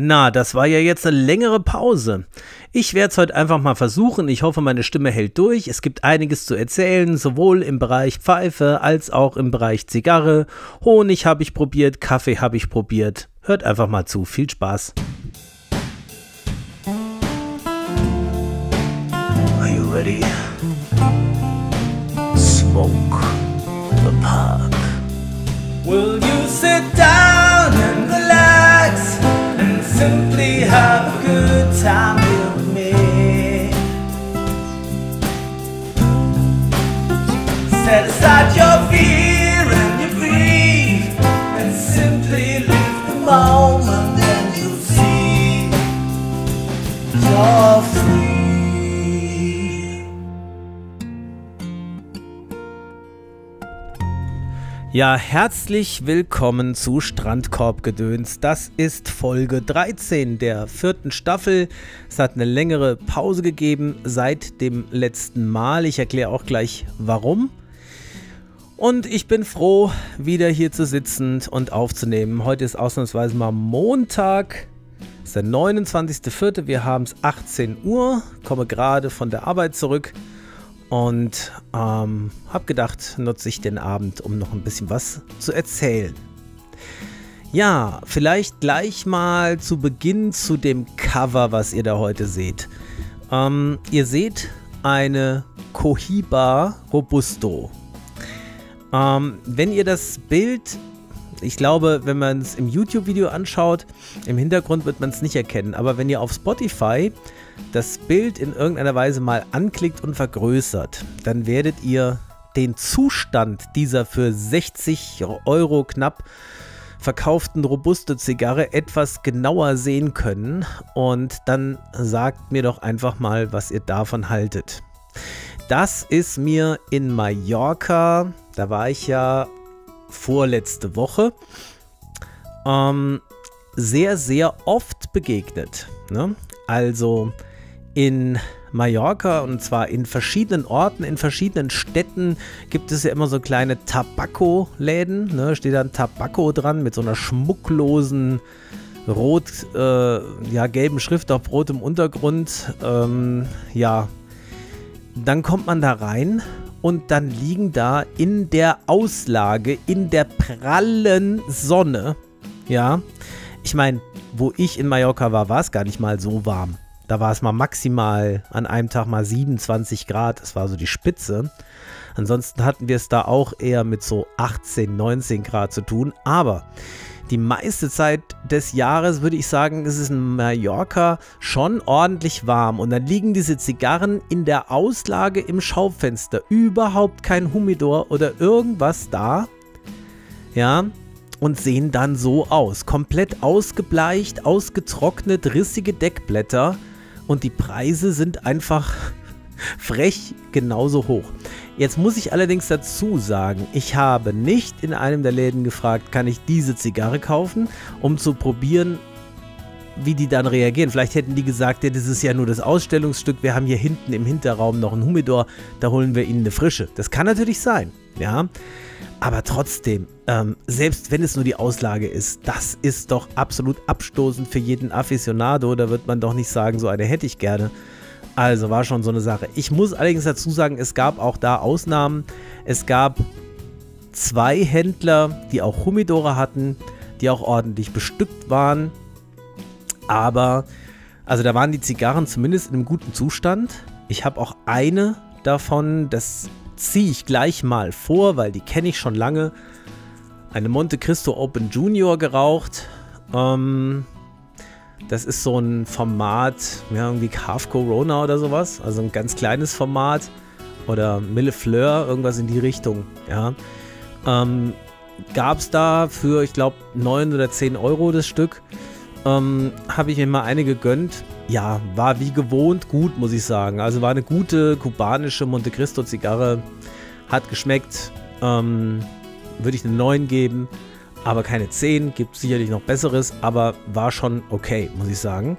Na, das war ja jetzt eine längere Pause. Ich werde es heute einfach mal versuchen. Ich hoffe, meine Stimme hält durch. Es gibt einiges zu erzählen, sowohl im Bereich Pfeife als auch im Bereich Zigarre. Honig habe ich probiert, Kaffee habe ich probiert. Hört einfach mal zu. Viel Spaß. Are you ready? Smoke the park. Will you sit down simply have a good time with me? Set aside your fear and your greed and simply live the moment and you'll see you're Ja, herzlich willkommen zu Strandkorbgedöns. Das ist Folge 13 der vierten Staffel. Es hat eine längere Pause gegeben seit dem letzten Mal. Ich erkläre auch gleich warum. Und ich bin froh, wieder hier zu sitzen und aufzunehmen. Heute ist ausnahmsweise mal Montag. Es ist der 29.04. Wir haben es 18 Uhr. Komme gerade von der Arbeit zurück. Und ähm, habe gedacht, nutze ich den Abend, um noch ein bisschen was zu erzählen. Ja, vielleicht gleich mal zu Beginn zu dem Cover, was ihr da heute seht. Ähm, ihr seht eine Cohiba Robusto. Ähm, wenn ihr das Bild, ich glaube, wenn man es im YouTube-Video anschaut, im Hintergrund wird man es nicht erkennen. Aber wenn ihr auf Spotify das Bild in irgendeiner Weise mal anklickt und vergrößert, dann werdet ihr den Zustand dieser für 60 Euro knapp verkauften robuste Zigarre etwas genauer sehen können. Und dann sagt mir doch einfach mal, was ihr davon haltet. Das ist mir in Mallorca, da war ich ja vorletzte Woche, ähm, sehr, sehr oft begegnet. Ne? Also in Mallorca und zwar in verschiedenen Orten, in verschiedenen Städten gibt es ja immer so kleine Tabakko-Läden. Ne? Steht dann Tabakko dran mit so einer schmucklosen rot, äh, ja, gelben Schrift auf rotem Untergrund. Ähm, ja, dann kommt man da rein und dann liegen da in der Auslage, in der prallen Sonne, ja, ich meine, wo ich in Mallorca war, war es gar nicht mal so warm. Da war es mal maximal an einem Tag mal 27 Grad. Das war so die Spitze. Ansonsten hatten wir es da auch eher mit so 18, 19 Grad zu tun. Aber die meiste Zeit des Jahres würde ich sagen, ist es in Mallorca schon ordentlich warm. Und dann liegen diese Zigarren in der Auslage im Schaufenster. Überhaupt kein Humidor oder irgendwas da. Ja, und sehen dann so aus. Komplett ausgebleicht, ausgetrocknet, rissige Deckblätter und die Preise sind einfach frech genauso hoch. Jetzt muss ich allerdings dazu sagen, ich habe nicht in einem der Läden gefragt, kann ich diese Zigarre kaufen, um zu probieren, wie die dann reagieren. Vielleicht hätten die gesagt, ja, das ist ja nur das Ausstellungsstück, wir haben hier hinten im Hinterraum noch einen Humidor, da holen wir ihnen eine frische. Das kann natürlich sein, ja. Aber trotzdem, ähm, selbst wenn es nur die Auslage ist, das ist doch absolut abstoßend für jeden Aficionado. Da wird man doch nicht sagen, so eine hätte ich gerne. Also war schon so eine Sache. Ich muss allerdings dazu sagen, es gab auch da Ausnahmen. Es gab zwei Händler, die auch Humidore hatten, die auch ordentlich bestückt waren. Aber, also da waren die Zigarren zumindest in einem guten Zustand. Ich habe auch eine davon, das ziehe ich gleich mal vor, weil die kenne ich schon lange. Eine Monte Cristo Open Junior geraucht. Ähm, das ist so ein Format, ja, irgendwie Half Corona oder sowas. Also ein ganz kleines Format. Oder Mille Fleur, irgendwas in die Richtung. Ja. Ähm, Gab es da für, ich glaube, 9 oder 10 Euro das Stück. Ähm, Habe ich mir mal eine gegönnt. Ja, war wie gewohnt gut, muss ich sagen. Also war eine gute kubanische Monte Cristo Zigarre. Hat geschmeckt. Ähm, Würde ich eine 9 geben aber keine 10. Gibt sicherlich noch besseres, aber war schon okay, muss ich sagen.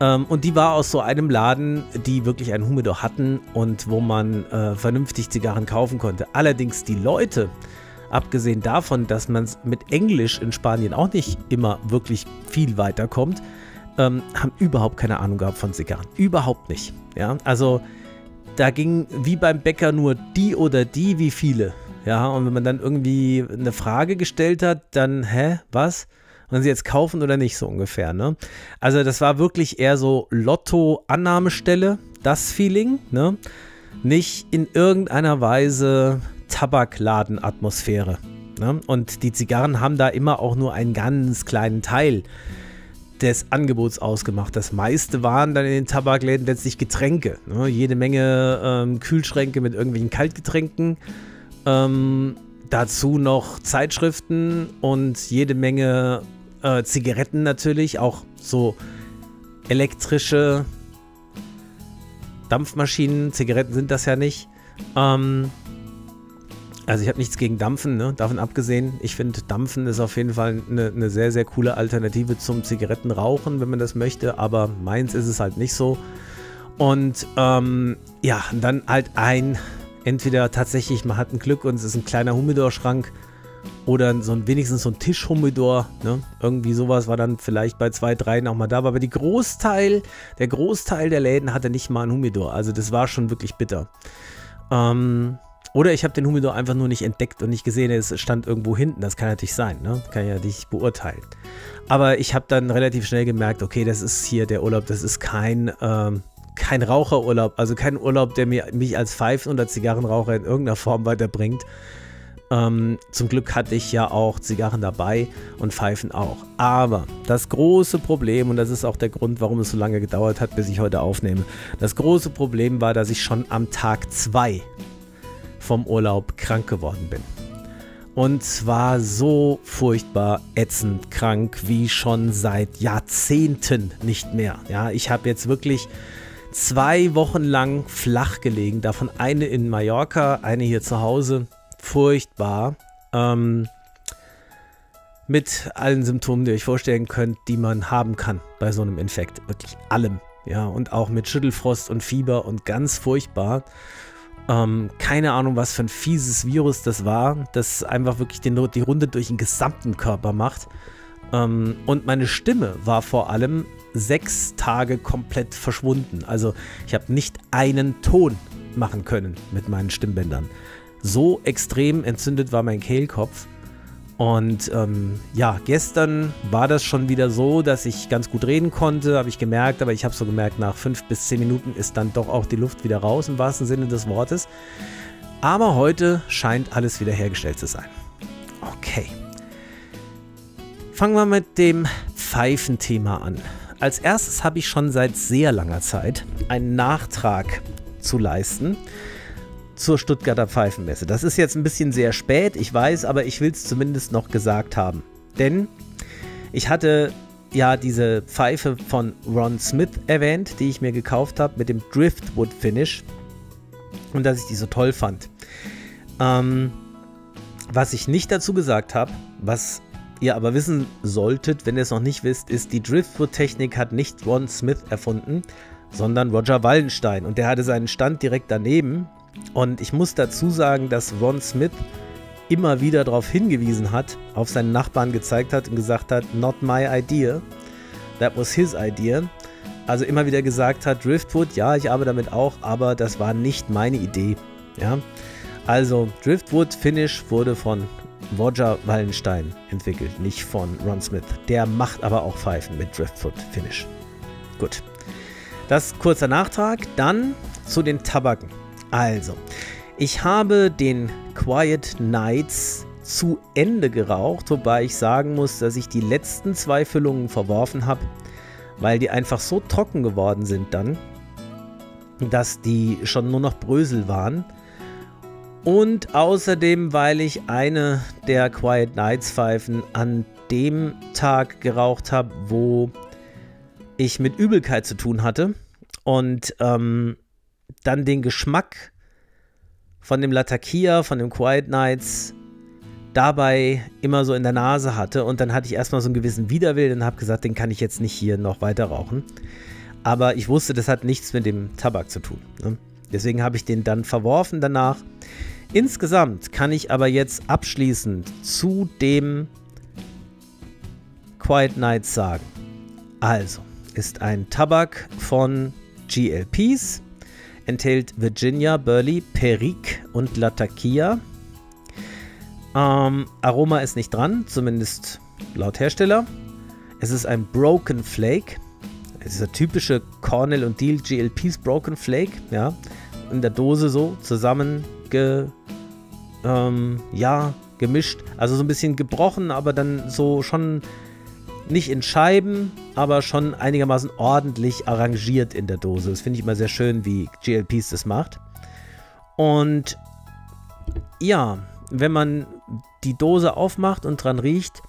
Ähm, und die war aus so einem Laden, die wirklich einen Humidor hatten und wo man äh, vernünftig Zigarren kaufen konnte. Allerdings die Leute, abgesehen davon, dass man mit Englisch in Spanien auch nicht immer wirklich viel weiterkommt, ähm, haben überhaupt keine Ahnung gehabt von Zigarren. Überhaupt nicht. Ja, also da ging wie beim Bäcker nur die oder die, wie viele. Ja, und wenn man dann irgendwie eine Frage gestellt hat, dann, hä, was? Wollen sie jetzt kaufen oder nicht, so ungefähr, ne? Also das war wirklich eher so Lotto-Annahmestelle, das Feeling, ne? Nicht in irgendeiner Weise Tabakladen-Atmosphäre. Ne? Und die Zigarren haben da immer auch nur einen ganz kleinen Teil des Angebots ausgemacht. Das meiste waren dann in den Tabakläden letztlich Getränke. Ne? Jede Menge ähm, Kühlschränke mit irgendwelchen Kaltgetränken. Ähm, dazu noch Zeitschriften und jede Menge äh, Zigaretten natürlich, auch so elektrische Dampfmaschinen. Zigaretten sind das ja nicht. Ähm, also ich habe nichts gegen Dampfen, ne? davon abgesehen. Ich finde, Dampfen ist auf jeden Fall eine, eine, sehr, sehr coole Alternative zum Zigarettenrauchen, wenn man das möchte. Aber meins ist es halt nicht so. Und ähm, ja, dann halt ein, entweder tatsächlich, man hat ein Glück und es ist ein kleiner Humidor-Schrank oder so ein, wenigstens so ein Tischhumidor. Ne? Irgendwie sowas war dann vielleicht bei zwei, drei nochmal da. Aber die Großteil, der Großteil der Läden hatte nicht mal ein Humidor. Also das war schon wirklich bitter. Ähm, oder ich habe den Humidor einfach nur nicht entdeckt und nicht gesehen, es stand irgendwo hinten. Das kann natürlich sein, ne? Kann ja nicht beurteilen. Aber ich habe dann relativ schnell gemerkt, okay, das ist hier der Urlaub, das ist kein, ähm, kein Raucherurlaub, also kein Urlaub, der mir, mich als Pfeifen- oder Zigarrenraucher in irgendeiner Form weiterbringt. Ähm, zum Glück hatte ich ja auch Zigarren dabei und Pfeifen auch. Aber das große Problem, und das ist auch der Grund, warum es so lange gedauert hat, bis ich heute aufnehme, das große Problem war, dass ich schon am Tag 2 vom Urlaub krank geworden bin. Und zwar so furchtbar ätzend krank wie schon seit Jahrzehnten nicht mehr. Ja, ich habe jetzt wirklich zwei Wochen lang flach gelegen, davon eine in Mallorca, eine hier zu Hause. Furchtbar. Ähm, mit allen Symptomen, die ihr euch vorstellen könnt, die man haben kann bei so einem Infekt. Wirklich allem. Ja, und auch mit Schüttelfrost und Fieber und ganz furchtbar. Ähm, keine Ahnung, was für ein fieses Virus das war, das einfach wirklich den, die Runde durch den gesamten Körper macht. Ähm, und meine Stimme war vor allem sechs Tage komplett verschwunden. Also ich habe nicht einen Ton machen können mit meinen Stimmbändern. So extrem entzündet war mein Kehlkopf. Und ähm, ja, gestern war das schon wieder so, dass ich ganz gut reden konnte, habe ich gemerkt, aber ich habe so gemerkt, nach fünf bis zehn Minuten ist dann doch auch die Luft wieder raus, im wahrsten Sinne des Wortes. Aber heute scheint alles wieder hergestellt zu sein. Okay. Fangen wir mit dem Pfeifenthema an. Als erstes habe ich schon seit sehr langer Zeit einen Nachtrag zu leisten zur Stuttgarter Pfeifenmesse. Das ist jetzt ein bisschen sehr spät, ich weiß, aber ich will es zumindest noch gesagt haben. Denn ich hatte ja diese Pfeife von Ron Smith erwähnt, die ich mir gekauft habe mit dem Driftwood Finish und dass ich die so toll fand. Ähm, was ich nicht dazu gesagt habe, was ihr aber wissen solltet, wenn ihr es noch nicht wisst, ist, die Driftwood-Technik hat nicht Ron Smith erfunden, sondern Roger Wallenstein. Und der hatte seinen Stand direkt daneben und ich muss dazu sagen, dass Ron Smith immer wieder darauf hingewiesen hat, auf seinen Nachbarn gezeigt hat und gesagt hat, not my idea. That was his idea. Also immer wieder gesagt hat, Driftwood, ja, ich arbeite damit auch, aber das war nicht meine Idee. Ja. Also Driftwood Finish wurde von Roger Wallenstein entwickelt, nicht von Ron Smith. Der macht aber auch Pfeifen mit Driftwood Finish. Gut. Das kurzer Nachtrag. Dann zu den Tabaken. Also, ich habe den Quiet Nights zu Ende geraucht, wobei ich sagen muss, dass ich die letzten zwei Füllungen verworfen habe, weil die einfach so trocken geworden sind dann, dass die schon nur noch Brösel waren. Und außerdem, weil ich eine der Quiet Nights Pfeifen an dem Tag geraucht habe, wo ich mit Übelkeit zu tun hatte und ähm, dann den Geschmack von dem Latakia, von dem Quiet Nights dabei immer so in der Nase hatte und dann hatte ich erstmal so einen gewissen Widerwillen und habe gesagt, den kann ich jetzt nicht hier noch weiter rauchen. Aber ich wusste, das hat nichts mit dem Tabak zu tun. Ne? Deswegen habe ich den dann verworfen danach. Insgesamt kann ich aber jetzt abschließend zu dem Quiet Night sagen. Also, ist ein Tabak von GLPs, enthält Virginia, Burley, Perique und Latakia. Ähm, Aroma ist nicht dran, zumindest laut Hersteller. Es ist ein Broken Flake. Es ist der typische Cornell und Deal GLPs Broken Flake, ja. In der Dose so zusammen ge, ähm, ja, gemischt. Also so ein bisschen gebrochen, aber dann so schon nicht in Scheiben, aber schon einigermaßen ordentlich arrangiert in der Dose. Das finde ich immer sehr schön, wie GLPs das macht. Und ja, wenn man die Dose aufmacht und dran riecht,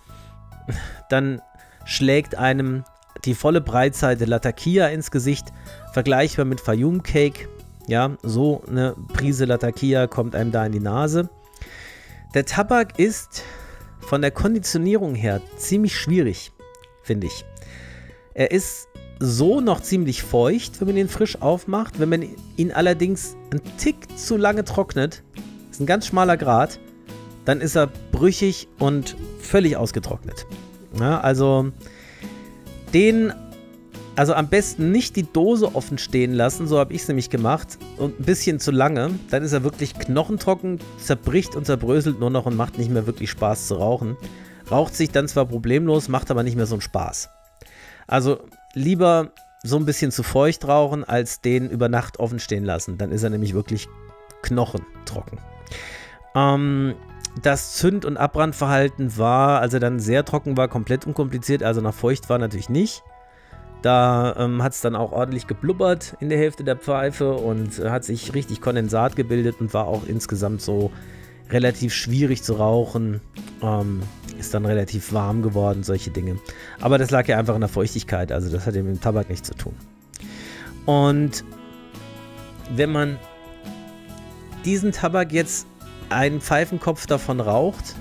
dann schlägt einem die volle Breitseite Latakia ins Gesicht, vergleichbar mit Fayum Cake. Ja, so eine Prise Latakia kommt einem da in die Nase. Der Tabak ist von der Konditionierung her ziemlich schwierig, finde ich. Er ist so noch ziemlich feucht, wenn man ihn frisch aufmacht. Wenn man ihn allerdings einen Tick zu lange trocknet, ist ein ganz schmaler Grad, dann ist er brüchig und völlig ausgetrocknet. Ja, also den, also am besten nicht die Dose offen stehen lassen, so habe ich es nämlich gemacht, und ein bisschen zu lange. Dann ist er wirklich knochentrocken, zerbricht und zerbröselt nur noch und macht nicht mehr wirklich Spaß zu rauchen. Raucht sich dann zwar problemlos, macht aber nicht mehr so einen Spaß. Also lieber so ein bisschen zu feucht rauchen, als den über Nacht offen stehen lassen. Dann ist er nämlich wirklich knochentrocken. Ähm, das Zünd- und Abbrandverhalten war, als er dann sehr trocken war, komplett unkompliziert. Also nach feucht war natürlich nicht. Da ähm, hat es dann auch ordentlich geblubbert in der Hälfte der Pfeife und hat sich richtig Kondensat gebildet und war auch insgesamt so relativ schwierig zu rauchen. Ähm, ist dann relativ warm geworden, solche Dinge. Aber das lag ja einfach in der Feuchtigkeit, also das hat ja mit dem Tabak nichts zu tun. Und wenn man diesen Tabak jetzt einen Pfeifenkopf davon raucht,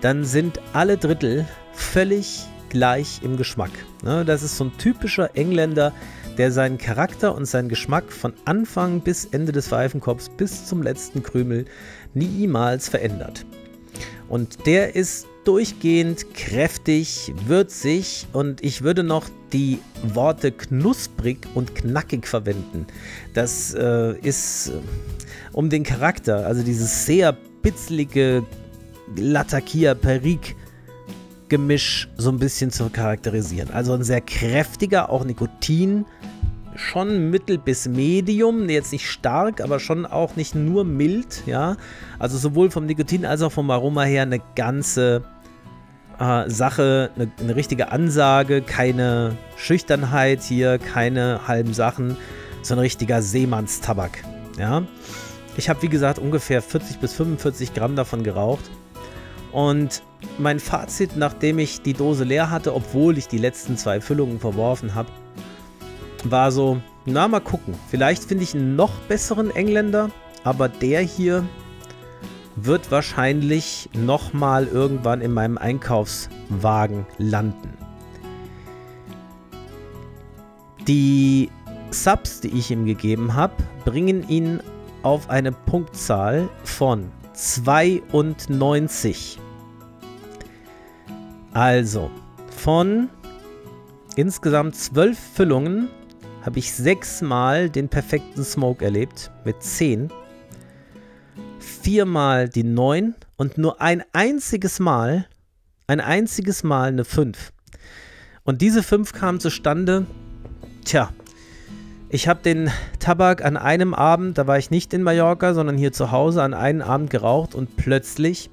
dann sind alle Drittel völlig gleich im Geschmack. Ne, das ist so ein typischer Engländer, der seinen Charakter und seinen Geschmack von Anfang bis Ende des Pfeifenkopfs bis zum letzten Krümel niemals verändert. Und der ist durchgehend kräftig, würzig und ich würde noch die Worte knusprig und knackig verwenden. Das äh, ist äh, um den Charakter, also dieses sehr bitzelige Latakia Perique Gemisch so ein bisschen zu charakterisieren. Also ein sehr kräftiger, auch Nikotin, schon mittel bis medium, jetzt nicht stark, aber schon auch nicht nur mild, ja. Also sowohl vom Nikotin als auch vom Aroma her eine ganze äh, Sache, eine, eine richtige Ansage, keine Schüchternheit hier, keine halben Sachen, so ein richtiger Seemannstabak, ja. Ich habe wie gesagt ungefähr 40 bis 45 Gramm davon geraucht und mein Fazit, nachdem ich die Dose leer hatte, obwohl ich die letzten zwei Füllungen verworfen habe, war so, na mal gucken. Vielleicht finde ich einen noch besseren Engländer, aber der hier wird wahrscheinlich nochmal irgendwann in meinem Einkaufswagen landen. Die Subs, die ich ihm gegeben habe, bringen ihn auf eine Punktzahl von 92. Also, von insgesamt zwölf Füllungen habe ich sechsmal den perfekten Smoke erlebt mit 10. Viermal die 9 und nur ein einziges Mal, ein einziges Mal eine 5. Und diese 5 kam zustande, tja, ich habe den Tabak an einem Abend, da war ich nicht in Mallorca, sondern hier zu Hause, an einem Abend geraucht und plötzlich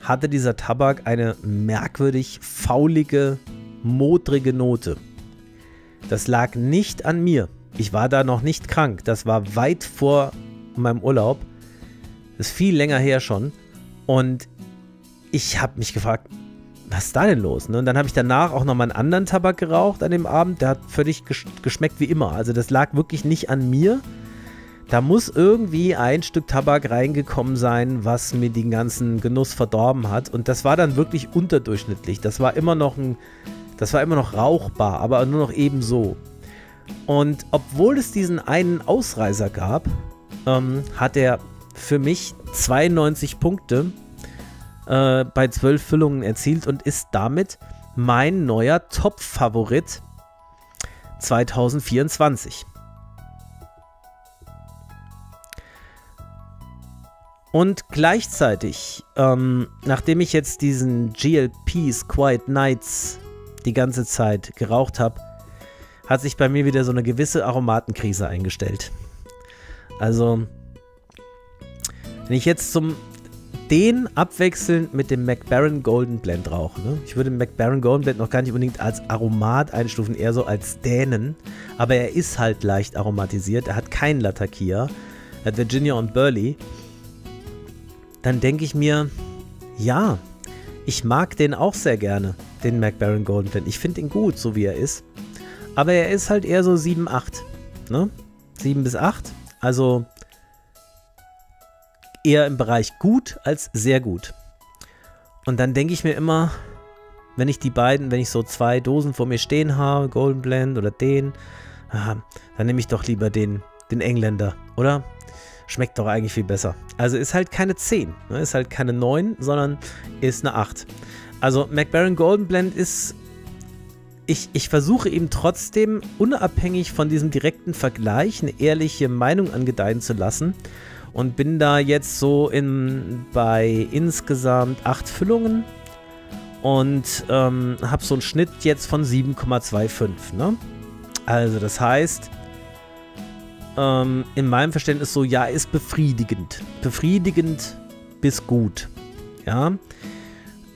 hatte dieser Tabak eine merkwürdig faulige, modrige Note. Das lag nicht an mir. Ich war da noch nicht krank. Das war weit vor meinem Urlaub. Das ist viel länger her schon. Und ich habe mich gefragt, was ist da denn los? Ne? Und dann habe ich danach auch nochmal einen anderen Tabak geraucht an dem Abend. Der hat völlig geschmeckt wie immer. Also das lag wirklich nicht an mir, da muss irgendwie ein Stück Tabak reingekommen sein, was mir den ganzen Genuss verdorben hat. Und das war dann wirklich unterdurchschnittlich. Das war immer noch ein, das war immer noch rauchbar, aber nur noch ebenso. Und obwohl es diesen einen Ausreißer gab, ähm, hat er für mich 92 Punkte äh, bei 12 Füllungen erzielt und ist damit mein neuer Top-Favorit 2024. Und gleichzeitig, ähm, nachdem ich jetzt diesen GLPs Quiet Nights die ganze Zeit geraucht habe, hat sich bei mir wieder so eine gewisse Aromatenkrise eingestellt. Also, wenn ich jetzt zum den abwechselnd mit dem McBaron Golden Blend rauche, ne? ich würde den McBaron Golden Blend noch gar nicht unbedingt als Aromat einstufen, eher so als Dänen, aber er ist halt leicht aromatisiert, er hat keinen Latakia, er hat Virginia und Burley dann denke ich mir, ja, ich mag den auch sehr gerne, den McBaron Golden Blend. Ich finde ihn gut, so wie er ist. Aber er ist halt eher so 7, 8. Ne? 7 bis 8. Also eher im Bereich gut als sehr gut. Und dann denke ich mir immer, wenn ich die beiden, wenn ich so zwei Dosen vor mir stehen habe, Golden Blend oder den, dann nehme ich doch lieber den, den Engländer, oder? Schmeckt doch eigentlich viel besser. Also ist halt keine 10, ne? ist halt keine 9, sondern ist eine 8. Also McBaron Golden Blend ist ich, ich, versuche ihm trotzdem unabhängig von diesem direkten Vergleich eine ehrliche Meinung angedeihen zu lassen und bin da jetzt so in, bei insgesamt 8 Füllungen und ähm, habe so einen Schnitt jetzt von 7,25. Ne? Also das heißt, ähm, in meinem Verständnis so, ja, ist befriedigend. Befriedigend bis gut. Ja.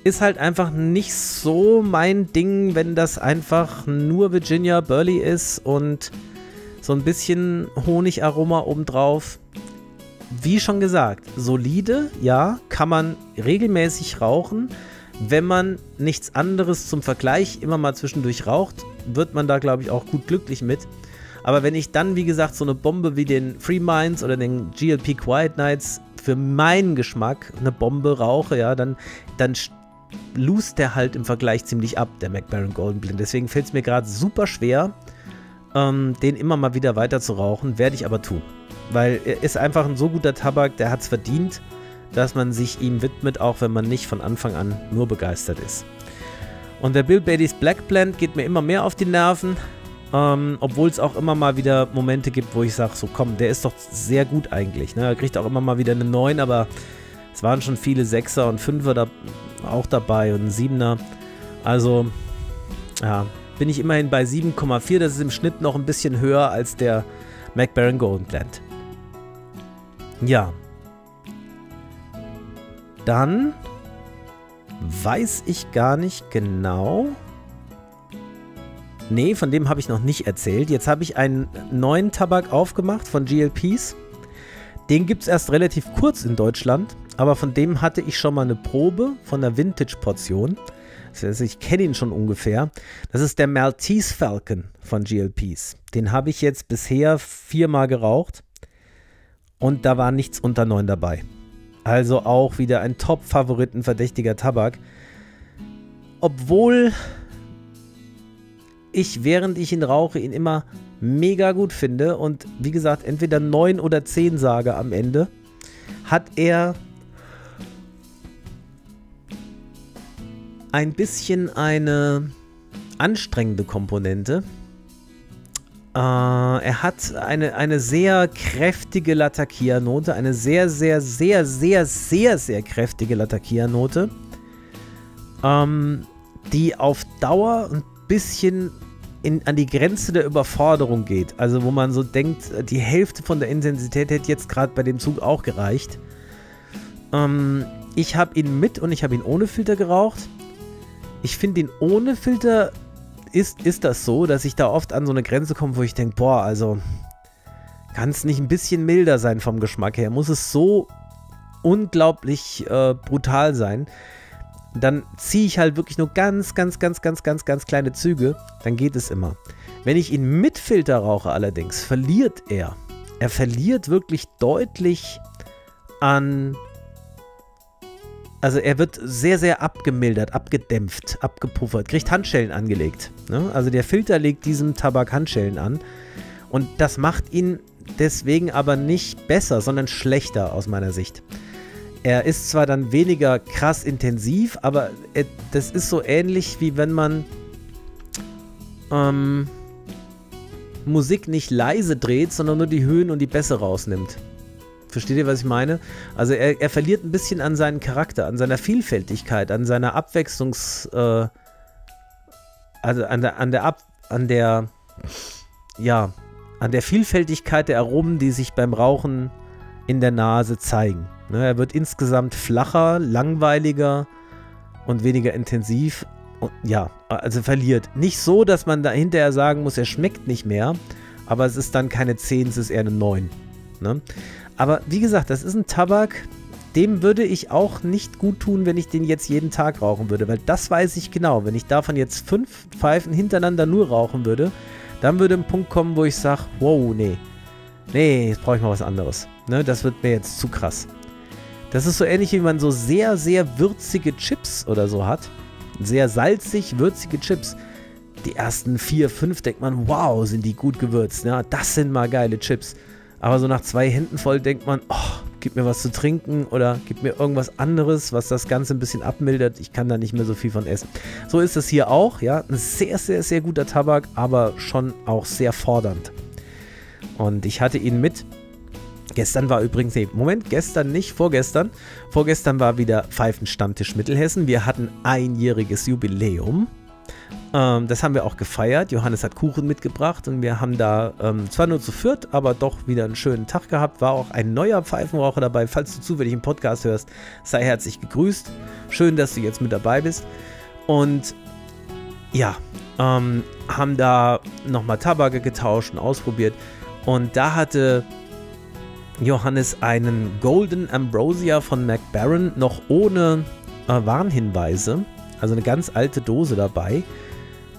Ist halt einfach nicht so mein Ding, wenn das einfach nur Virginia Burley ist und so ein bisschen Honigaroma obendrauf. Wie schon gesagt, solide, ja, kann man regelmäßig rauchen. Wenn man nichts anderes zum Vergleich immer mal zwischendurch raucht, wird man da, glaube ich, auch gut glücklich mit. Aber wenn ich dann, wie gesagt, so eine Bombe wie den Free Minds oder den GLP Quiet Nights für meinen Geschmack eine Bombe rauche, ja, dann, dann lust der halt im Vergleich ziemlich ab, der McBaron Golden Blend. Deswegen fällt es mir gerade super schwer, ähm, den immer mal wieder weiter zu rauchen. Werde ich aber tun. Weil er ist einfach ein so guter Tabak, der hat es verdient, dass man sich ihm widmet, auch wenn man nicht von Anfang an nur begeistert ist. Und der Bill Bailey's Black Blend geht mir immer mehr auf die Nerven. Ähm, Obwohl es auch immer mal wieder Momente gibt, wo ich sage, so komm, der ist doch sehr gut eigentlich. Ne? Er kriegt auch immer mal wieder eine 9, aber es waren schon viele Sechser und Fünfer da auch dabei und ein Siebener. Also, ja, bin ich immerhin bei 7,4. Das ist im Schnitt noch ein bisschen höher als der McBaron Golden Blend. Ja. Dann weiß ich gar nicht genau. Nee, von dem habe ich noch nicht erzählt. Jetzt habe ich einen neuen Tabak aufgemacht von GLPs. Den gibt es erst relativ kurz in Deutschland, aber von dem hatte ich schon mal eine Probe von der Vintage-Portion. Heißt, ich kenne ihn schon ungefähr. Das ist der Maltese Falcon von GLPs. Den habe ich jetzt bisher viermal geraucht und da war nichts unter 9 dabei. Also auch wieder ein Top-Favoriten verdächtiger Tabak. Obwohl ich, während ich ihn rauche, ihn immer mega gut finde und wie gesagt, entweder 9 oder 10 sage am Ende, hat er ein bisschen eine anstrengende Komponente. Äh, er hat eine, eine sehr kräftige Latakia-Note, eine sehr, sehr, sehr, sehr, sehr, sehr kräftige Latakia-Note, ähm, die auf Dauer ein bisschen in, an die Grenze der Überforderung geht. Also wo man so denkt, die Hälfte von der Intensität hätte jetzt gerade bei dem Zug auch gereicht. Ähm, ich habe ihn mit und ich habe ihn ohne Filter geraucht. Ich finde ihn ohne Filter ist, ist das so, dass ich da oft an so eine Grenze komme, wo ich denke, boah, also kann es nicht ein bisschen milder sein vom Geschmack her? Muss es so unglaublich äh, brutal sein? Dann ziehe ich halt wirklich nur ganz, ganz, ganz, ganz, ganz, ganz kleine Züge, dann geht es immer. Wenn ich ihn mit Filter rauche allerdings, verliert er. Er verliert wirklich deutlich an. Also er wird sehr, sehr abgemildert, abgedämpft, abgepuffert, kriegt Handschellen angelegt. Ne? Also der Filter legt diesem Tabak Handschellen an. Und das macht ihn deswegen aber nicht besser, sondern schlechter aus meiner Sicht. Er ist zwar dann weniger krass intensiv, aber äh, das ist so ähnlich wie wenn man ähm, Musik nicht leise dreht, sondern nur die Höhen und die Bässe rausnimmt. Versteht ihr, was ich meine? Also er, er verliert ein bisschen an seinen Charakter, an seiner Vielfältigkeit, an seiner Abwechslungs... Äh, also an der, an der Ab... an der... ja, an der Vielfältigkeit der Aromen, die sich beim Rauchen in der Nase zeigen. Ne, er wird insgesamt flacher, langweiliger und weniger intensiv. Und, ja, also verliert. Nicht so, dass man da hinterher sagen muss, er schmeckt nicht mehr, aber es ist dann keine 10, es ist eher eine 9. Ne? Aber wie gesagt, das ist ein Tabak, dem würde ich auch nicht gut tun, wenn ich den jetzt jeden Tag rauchen würde, weil das weiß ich genau. Wenn ich davon jetzt fünf Pfeifen hintereinander nur rauchen würde, dann würde ein Punkt kommen, wo ich sage, wow, nee, nee, jetzt brauche ich mal was anderes. Ne, das wird mir jetzt zu krass. Das ist so ähnlich, wie man so sehr, sehr würzige Chips oder so hat. Sehr salzig, würzige Chips. Die ersten vier, fünf denkt man, wow, sind die gut gewürzt. Ja, das sind mal geile Chips. Aber so nach zwei Händen voll denkt man, oh, gib mir was zu trinken oder gib mir irgendwas anderes, was das Ganze ein bisschen abmildert. Ich kann da nicht mehr so viel von essen. So ist es hier auch, ja. Ein sehr, sehr, sehr guter Tabak, aber schon auch sehr fordernd. Und ich hatte ihn mit Gestern war übrigens, nee, Moment, gestern nicht, vorgestern. Vorgestern war wieder Pfeifenstammtisch Mittelhessen. Wir hatten einjähriges Jubiläum. Ähm, das haben wir auch gefeiert. Johannes hat Kuchen mitgebracht und wir haben da ähm, zwar nur zu viert, aber doch wieder einen schönen Tag gehabt. War auch ein neuer Pfeifenraucher dabei. Falls du zufällig einen Podcast hörst, sei herzlich gegrüßt. Schön, dass du jetzt mit dabei bist. Und ja, ähm, haben da nochmal Tabake getauscht und ausprobiert. Und da hatte Johannes einen Golden Ambrosia von McBaron noch ohne äh, Warnhinweise, also eine ganz alte Dose dabei.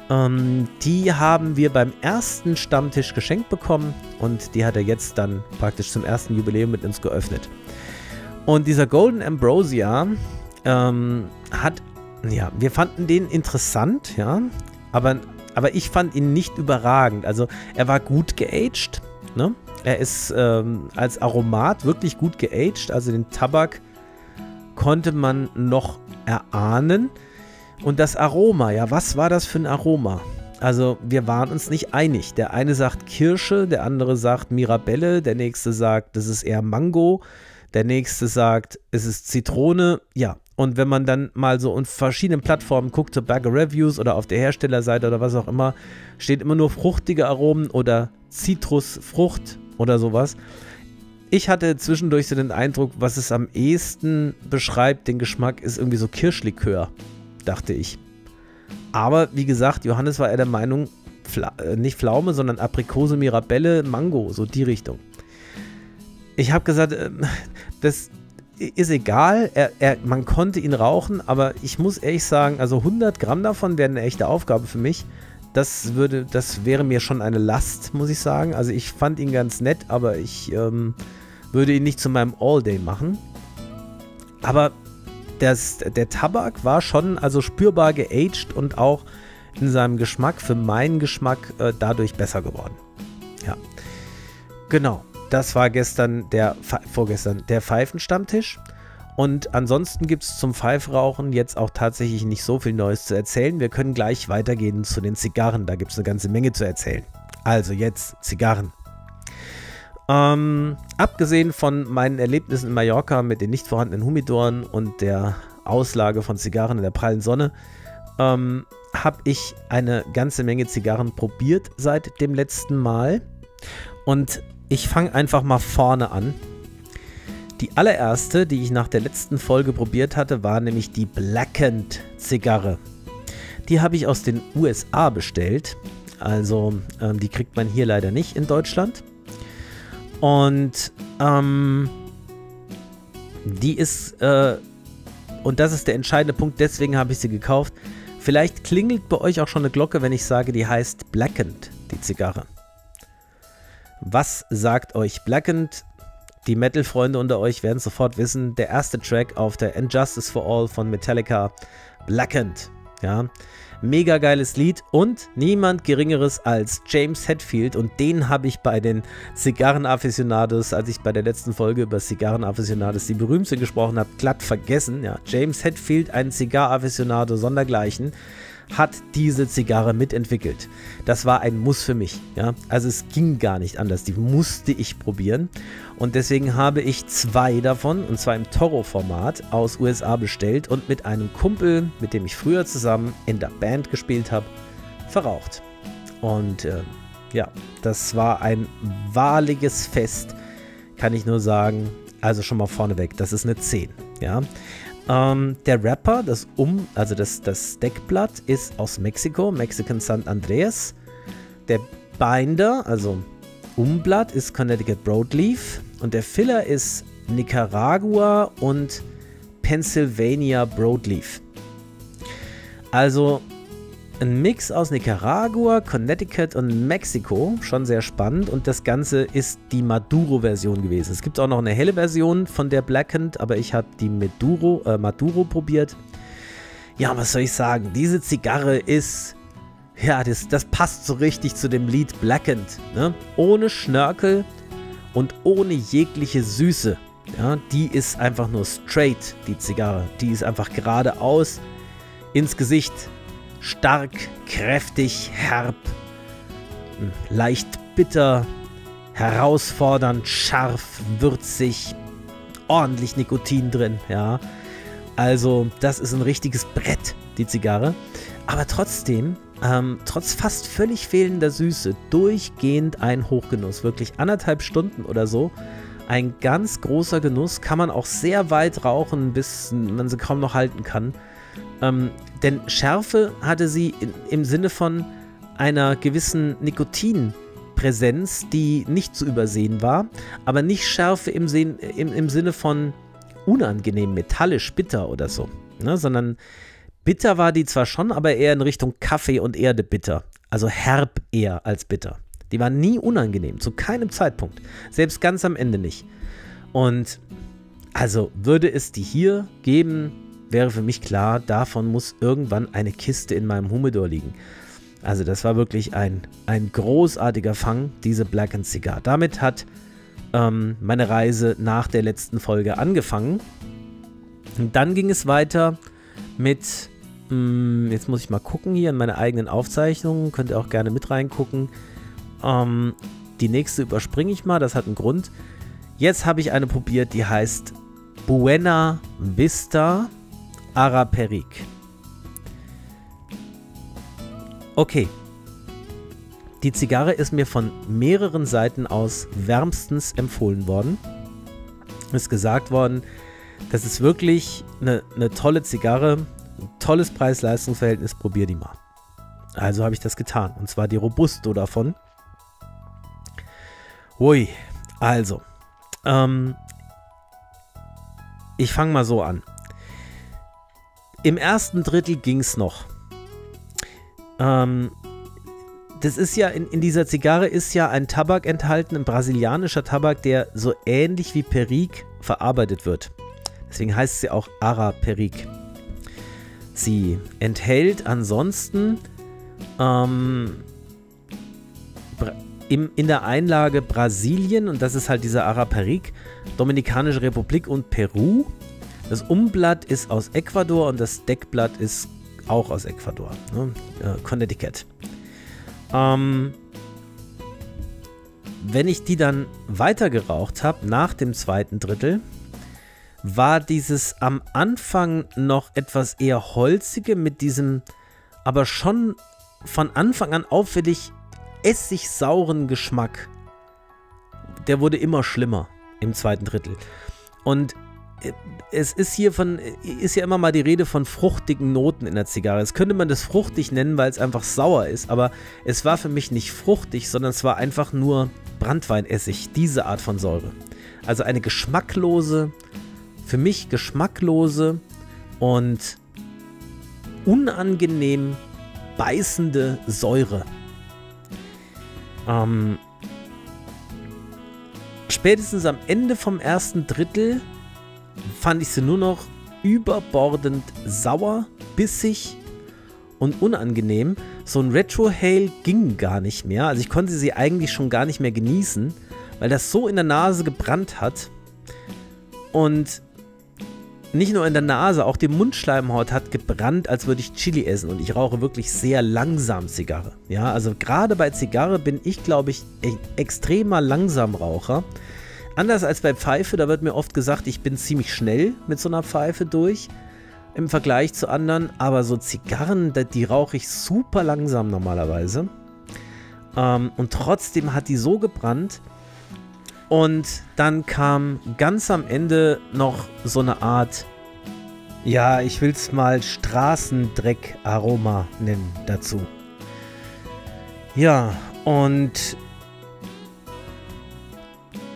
Ähm, die haben wir beim ersten Stammtisch geschenkt bekommen und die hat er jetzt dann praktisch zum ersten Jubiläum mit uns geöffnet. Und dieser Golden Ambrosia ähm, hat, ja, wir fanden den interessant, ja, aber, aber ich fand ihn nicht überragend. Also er war gut geaged, ne? Er ist ähm, als Aromat wirklich gut geaged, also den Tabak konnte man noch erahnen. Und das Aroma, ja, was war das für ein Aroma? Also wir waren uns nicht einig. Der eine sagt Kirsche, der andere sagt Mirabelle, der nächste sagt, das ist eher Mango, der nächste sagt, es ist Zitrone. Ja, und wenn man dann mal so auf verschiedenen Plattformen guckt, so Bagger Reviews oder auf der Herstellerseite oder was auch immer, steht immer nur fruchtige Aromen oder Zitrusfrucht oder sowas. Ich hatte zwischendurch so den Eindruck, was es am ehesten beschreibt, den Geschmack, ist irgendwie so Kirschlikör, dachte ich. Aber wie gesagt, Johannes war eher der Meinung, Fla äh, nicht Pflaume, sondern Aprikose, Mirabelle, Mango, so die Richtung. Ich habe gesagt, äh, das ist egal, er, er, man konnte ihn rauchen, aber ich muss ehrlich sagen, also 100 Gramm davon wären eine echte Aufgabe für mich das würde, das wäre mir schon eine Last, muss ich sagen. Also ich fand ihn ganz nett, aber ich ähm, würde ihn nicht zu meinem All-Day machen. Aber das, der Tabak war schon also spürbar geaged und auch in seinem Geschmack, für meinen Geschmack, äh, dadurch besser geworden. Ja. Genau. Das war gestern der, vorgestern der Pfeifenstammtisch. Und ansonsten gibt es zum Pfeifrauchen jetzt auch tatsächlich nicht so viel Neues zu erzählen. Wir können gleich weitergehen zu den Zigarren. Da gibt es eine ganze Menge zu erzählen. Also jetzt Zigarren. Ähm, abgesehen von meinen Erlebnissen in Mallorca mit den nicht vorhandenen Humidoren und der Auslage von Zigarren in der prallen Sonne, ähm, habe ich eine ganze Menge Zigarren probiert seit dem letzten Mal. Und ich fange einfach mal vorne an die allererste, die ich nach der letzten Folge probiert hatte, war nämlich die Blackened Zigarre. Die habe ich aus den USA bestellt. Also ähm, die kriegt man hier leider nicht in Deutschland. Und ähm, die ist, äh, und das ist der entscheidende Punkt, deswegen habe ich sie gekauft. Vielleicht klingelt bei euch auch schon eine Glocke, wenn ich sage, die heißt Blackened, die Zigarre. Was sagt euch Blackened? Die Metal-Freunde unter euch werden sofort wissen, der erste Track auf der Injustice for All von Metallica, Blackened. Ja. Mega geiles Lied und niemand geringeres als James Hetfield und den habe ich bei den Zigarren-Aficionados, als ich bei der letzten Folge über Zigarren-Aficionados die berühmte gesprochen habe, glatt vergessen. Ja, James Hetfield, ein Zigar-Aficionado sondergleichen hat diese Zigarre mitentwickelt. Das war ein Muss für mich. Ja? Also es ging gar nicht anders. Die musste ich probieren. Und deswegen habe ich zwei davon, und zwar im Toro-Format, aus USA bestellt und mit einem Kumpel, mit dem ich früher zusammen in der Band gespielt habe, verraucht. Und äh, ja, das war ein wahrliches Fest, kann ich nur sagen. Also schon mal vorneweg, das ist eine 10. Ja, ähm, der Rapper, das Um, also das, das Deckblatt, ist aus Mexiko, Mexican San Andreas. Der Binder, also Umblatt, ist Connecticut Broadleaf. Und der Filler ist Nicaragua und Pennsylvania Broadleaf. Also ein Mix aus Nicaragua, Connecticut und Mexiko. Schon sehr spannend. Und das Ganze ist die Maduro-Version gewesen. Es gibt auch noch eine helle Version von der Blackened, aber ich habe die Maduro, äh, Maduro probiert. Ja, was soll ich sagen? Diese Zigarre ist. Ja, das, das passt so richtig zu dem Lied Blackened. Ne? Ohne Schnörkel und ohne jegliche Süße. Ja, die ist einfach nur straight, die Zigarre. Die ist einfach geradeaus ins Gesicht stark, kräftig, herb, leicht bitter, herausfordernd, scharf, würzig, ordentlich Nikotin drin, ja. Also, das ist ein richtiges Brett, die Zigarre. Aber trotzdem, ähm, trotz fast völlig fehlender Süße, durchgehend ein Hochgenuss. Wirklich anderthalb Stunden oder so. Ein ganz großer Genuss. Kann man auch sehr weit rauchen, bis man sie kaum noch halten kann. Ähm, denn Schärfe hatte sie in, im Sinne von einer gewissen Nikotinpräsenz, die nicht zu übersehen war, aber nicht Schärfe im, Sinn, im, im Sinne von unangenehm, metallisch, bitter oder so, ne? sondern bitter war die zwar schon, aber eher in Richtung Kaffee und Erde bitter. Also herb eher als bitter. Die war nie unangenehm, zu keinem Zeitpunkt. Selbst ganz am Ende nicht. Und also würde es die hier geben, wäre für mich klar, davon muss irgendwann eine Kiste in meinem Humidor liegen. Also das war wirklich ein, ein großartiger Fang, diese Black and Cigar. Damit hat ähm, meine Reise nach der letzten Folge angefangen. Und dann ging es weiter mit, mh, hm, jetzt muss ich mal gucken hier in meine eigenen Aufzeichnungen, könnt ihr auch gerne mit reingucken. Ähm, die nächste überspringe ich mal, das hat einen Grund. Jetzt habe ich eine probiert, die heißt Buena Vista Araperik. Okay. Die Zigarre ist mir von mehreren Seiten aus wärmstens empfohlen worden. Ist gesagt worden, das ist wirklich eine, eine tolle Zigarre, tolles Preis-Leistungs-Verhältnis, probier die mal. Also habe ich das getan. Und zwar die Robusto davon. Ui, also. Ähm, ich fange mal so an. Im ersten Drittel ging es noch. Ähm, das ist ja, in, in, dieser Zigarre ist ja ein Tabak enthalten, ein brasilianischer Tabak, der so ähnlich wie Perik verarbeitet wird. Deswegen heißt sie auch Ara Perik. Sie enthält ansonsten ähm, im, in der Einlage Brasilien, und das ist halt dieser Ara Perik, Dominikanische Republik und Peru. Das Umblatt ist aus Ecuador und das Deckblatt ist auch aus Ecuador. Ne? Äh, Connecticut. Ähm, wenn ich die dann weiter geraucht habe, nach dem zweiten Drittel, war dieses am Anfang noch etwas eher holzige mit diesem, aber schon von Anfang an auffällig essigsauren Geschmack. Der wurde immer schlimmer im zweiten Drittel. Und es ist hier von, ist ja immer mal die Rede von fruchtigen Noten in der Zigarre. Jetzt könnte man das fruchtig nennen, weil es einfach sauer ist, aber es war für mich nicht fruchtig, sondern es war einfach nur Brandweinessig, diese Art von Säure. Also eine geschmacklose, für mich geschmacklose und unangenehm beißende Säure. Ähm, spätestens am Ende vom ersten Drittel fand ich sie nur noch überbordend sauer, bissig und unangenehm. So ein Retro-Hail ging gar nicht mehr. Also ich konnte sie eigentlich schon gar nicht mehr genießen, weil das so in der Nase gebrannt hat. Und nicht nur in der Nase, auch die Mundschleimhaut hat gebrannt, als würde ich Chili essen. Und ich rauche wirklich sehr langsam Zigarre. Ja, also gerade bei Zigarre bin ich, glaube ich, ein extremer Langsamraucher. Anders als bei Pfeife, da wird mir oft gesagt, ich bin ziemlich schnell mit so einer Pfeife durch im Vergleich zu anderen. Aber so Zigarren, die rauche ich super langsam normalerweise. Ähm, und trotzdem hat die so gebrannt. Und dann kam ganz am Ende noch so eine Art, ja, ich will es mal Straßendreck-Aroma nennen dazu. Ja, und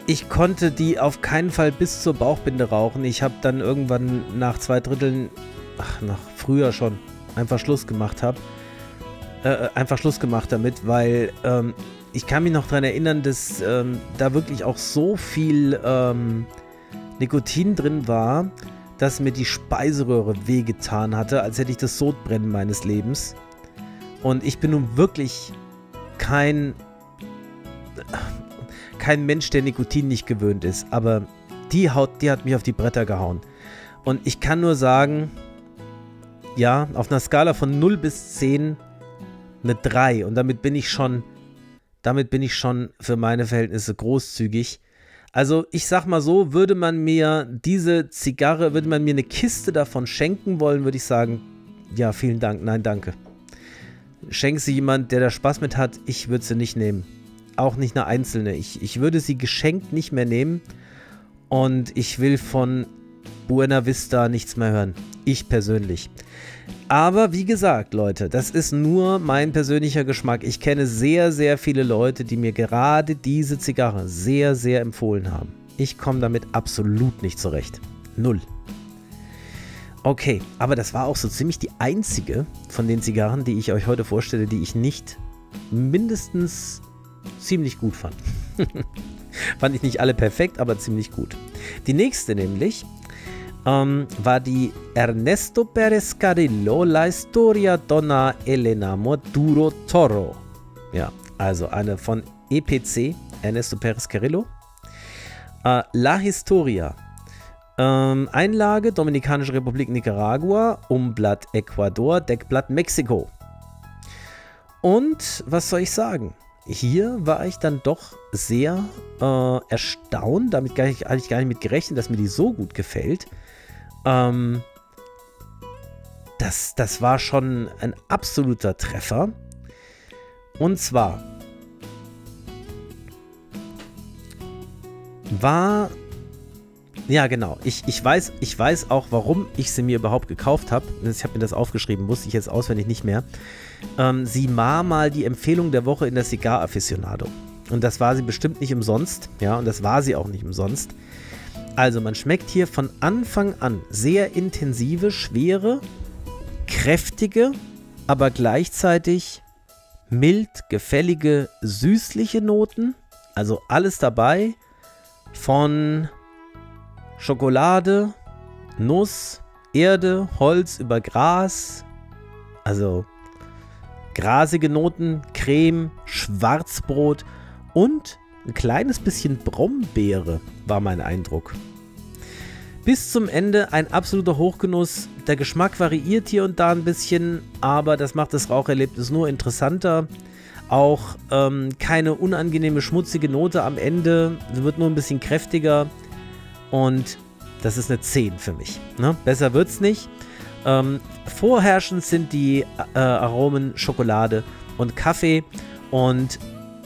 ich konnte die auf keinen Fall bis zur Bauchbinde rauchen. Ich habe dann irgendwann nach zwei Dritteln, ach, nach früher schon, einfach Schluss gemacht habe. Äh, äh, einfach Schluss gemacht damit, weil ähm, ich kann mich noch daran erinnern, dass ähm, da wirklich auch so viel ähm, Nikotin drin war, dass mir die Speiseröhre wehgetan hatte, als hätte ich das Sodbrennen meines Lebens. Und ich bin nun wirklich kein kein Mensch, der Nikotin nicht gewöhnt ist, aber die Haut, die hat mich auf die Bretter gehauen. Und ich kann nur sagen, ja, auf einer Skala von 0 bis 10 eine 3 und damit bin ich schon damit bin ich schon für meine Verhältnisse großzügig. Also ich sag mal so, würde man mir diese Zigarre, würde man mir eine Kiste davon schenken wollen, würde ich sagen, ja, vielen Dank, nein, danke. Schenk sie jemand, der da Spaß mit hat, ich würde sie nicht nehmen auch nicht eine einzelne. Ich, ich würde sie geschenkt nicht mehr nehmen. Und ich will von Buena Vista nichts mehr hören. Ich persönlich. Aber wie gesagt, Leute, das ist nur mein persönlicher Geschmack. Ich kenne sehr, sehr viele Leute, die mir gerade diese Zigarre sehr, sehr empfohlen haben. Ich komme damit absolut nicht zurecht. Null. Okay, aber das war auch so ziemlich die einzige von den Zigarren, die ich euch heute vorstelle, die ich nicht mindestens ziemlich gut fand. fand ich nicht alle perfekt, aber ziemlich gut. Die nächste nämlich ähm, war die Ernesto Pérez Carillo, La Historia Donna Elena Maduro Toro. Ja, also eine von EPC, Ernesto Pérez Carillo. Äh, La Historia. Ähm, Einlage Dominikanische Republik Nicaragua, Umblatt Ecuador, Deckblatt Mexiko. Und was soll ich sagen? Hier war ich dann doch sehr äh, erstaunt. Damit gar nicht, hatte ich gar nicht mit gerechnet, dass mir die so gut gefällt. Ähm, das, das war schon ein absoluter Treffer. Und zwar war ja, genau. Ich, ich, weiß, ich weiß auch, warum ich sie mir überhaupt gekauft habe. Ich habe mir das aufgeschrieben, wusste ich jetzt auswendig nicht mehr. Ähm, sie war mal die Empfehlung der Woche in der Cigar Aficionado. Und das war sie bestimmt nicht umsonst. Ja, und das war sie auch nicht umsonst. Also, man schmeckt hier von Anfang an sehr intensive, schwere, kräftige, aber gleichzeitig mild, gefällige, süßliche Noten. Also alles dabei. Von Schokolade, Nuss, Erde, Holz über Gras. Also grasige Noten, Creme, Schwarzbrot und ein kleines bisschen Brombeere war mein Eindruck. Bis zum Ende ein absoluter Hochgenuss. Der Geschmack variiert hier und da ein bisschen, aber das macht das Raucherlebnis nur interessanter. Auch ähm, keine unangenehme schmutzige Note am Ende. Sie wird nur ein bisschen kräftiger. Und das ist eine 10 für mich. Ne? Besser wird's nicht. Ähm, vorherrschend sind die äh, Aromen Schokolade und Kaffee. Und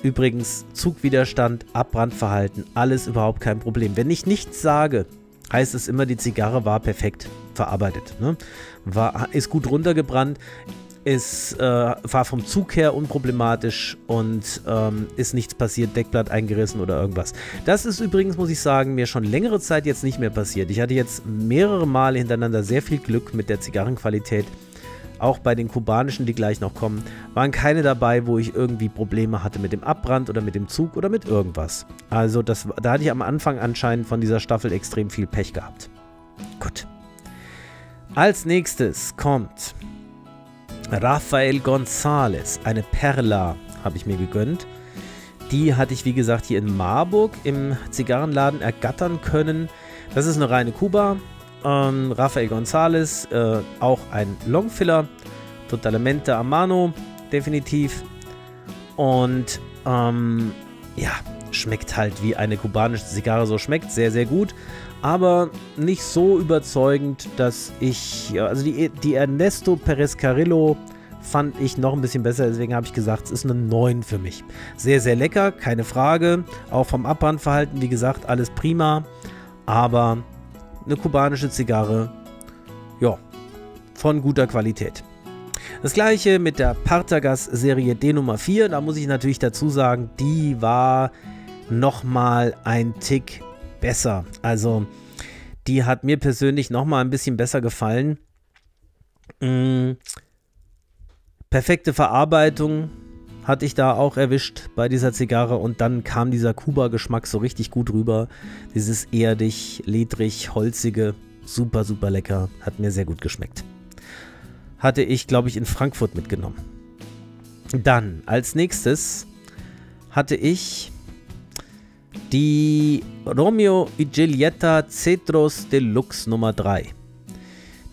übrigens Zugwiderstand, Abbrandverhalten, alles überhaupt kein Problem. Wenn ich nichts sage, heißt es immer, die Zigarre war perfekt verarbeitet. Ne? War, ist gut runtergebrannt ist, äh, war vom Zug her unproblematisch und ähm, ist nichts passiert, Deckblatt eingerissen oder irgendwas. Das ist übrigens, muss ich sagen, mir schon längere Zeit jetzt nicht mehr passiert. Ich hatte jetzt mehrere Male hintereinander sehr viel Glück mit der Zigarrenqualität. Auch bei den kubanischen, die gleich noch kommen, waren keine dabei, wo ich irgendwie Probleme hatte mit dem Abbrand oder mit dem Zug oder mit irgendwas. Also das, da hatte ich am Anfang anscheinend von dieser Staffel extrem viel Pech gehabt. Gut. Als nächstes kommt Rafael González, eine Perla, habe ich mir gegönnt. Die hatte ich, wie gesagt, hier in Marburg im Zigarrenladen ergattern können. Das ist eine reine Kuba. Ähm, Rafael González, äh, auch ein Longfiller. Totalmente a mano, definitiv. Und ähm, ja, schmeckt halt wie eine kubanische Zigarre so schmeckt. Sehr, sehr gut. Aber nicht so überzeugend, dass ich. Also die, die Ernesto Perez Carrillo fand ich noch ein bisschen besser, deswegen habe ich gesagt, es ist eine 9 für mich. Sehr, sehr lecker, keine Frage. Auch vom Abbrandverhalten, wie gesagt, alles prima. Aber eine kubanische Zigarre, ja, von guter Qualität. Das gleiche mit der Partagas Serie D Nummer 4. Da muss ich natürlich dazu sagen, die war nochmal ein Tick besser. Also, die hat mir persönlich nochmal ein bisschen besser gefallen. Mmh perfekte Verarbeitung hatte ich da auch erwischt bei dieser Zigarre und dann kam dieser Kuba-Geschmack so richtig gut rüber. Dieses erdig, ledrig, holzige, super, super lecker. Hat mir sehr gut geschmeckt. Hatte ich, glaube ich, in Frankfurt mitgenommen. Dann, als nächstes hatte ich die Romeo y Giulietta Cetros Deluxe Nummer 3.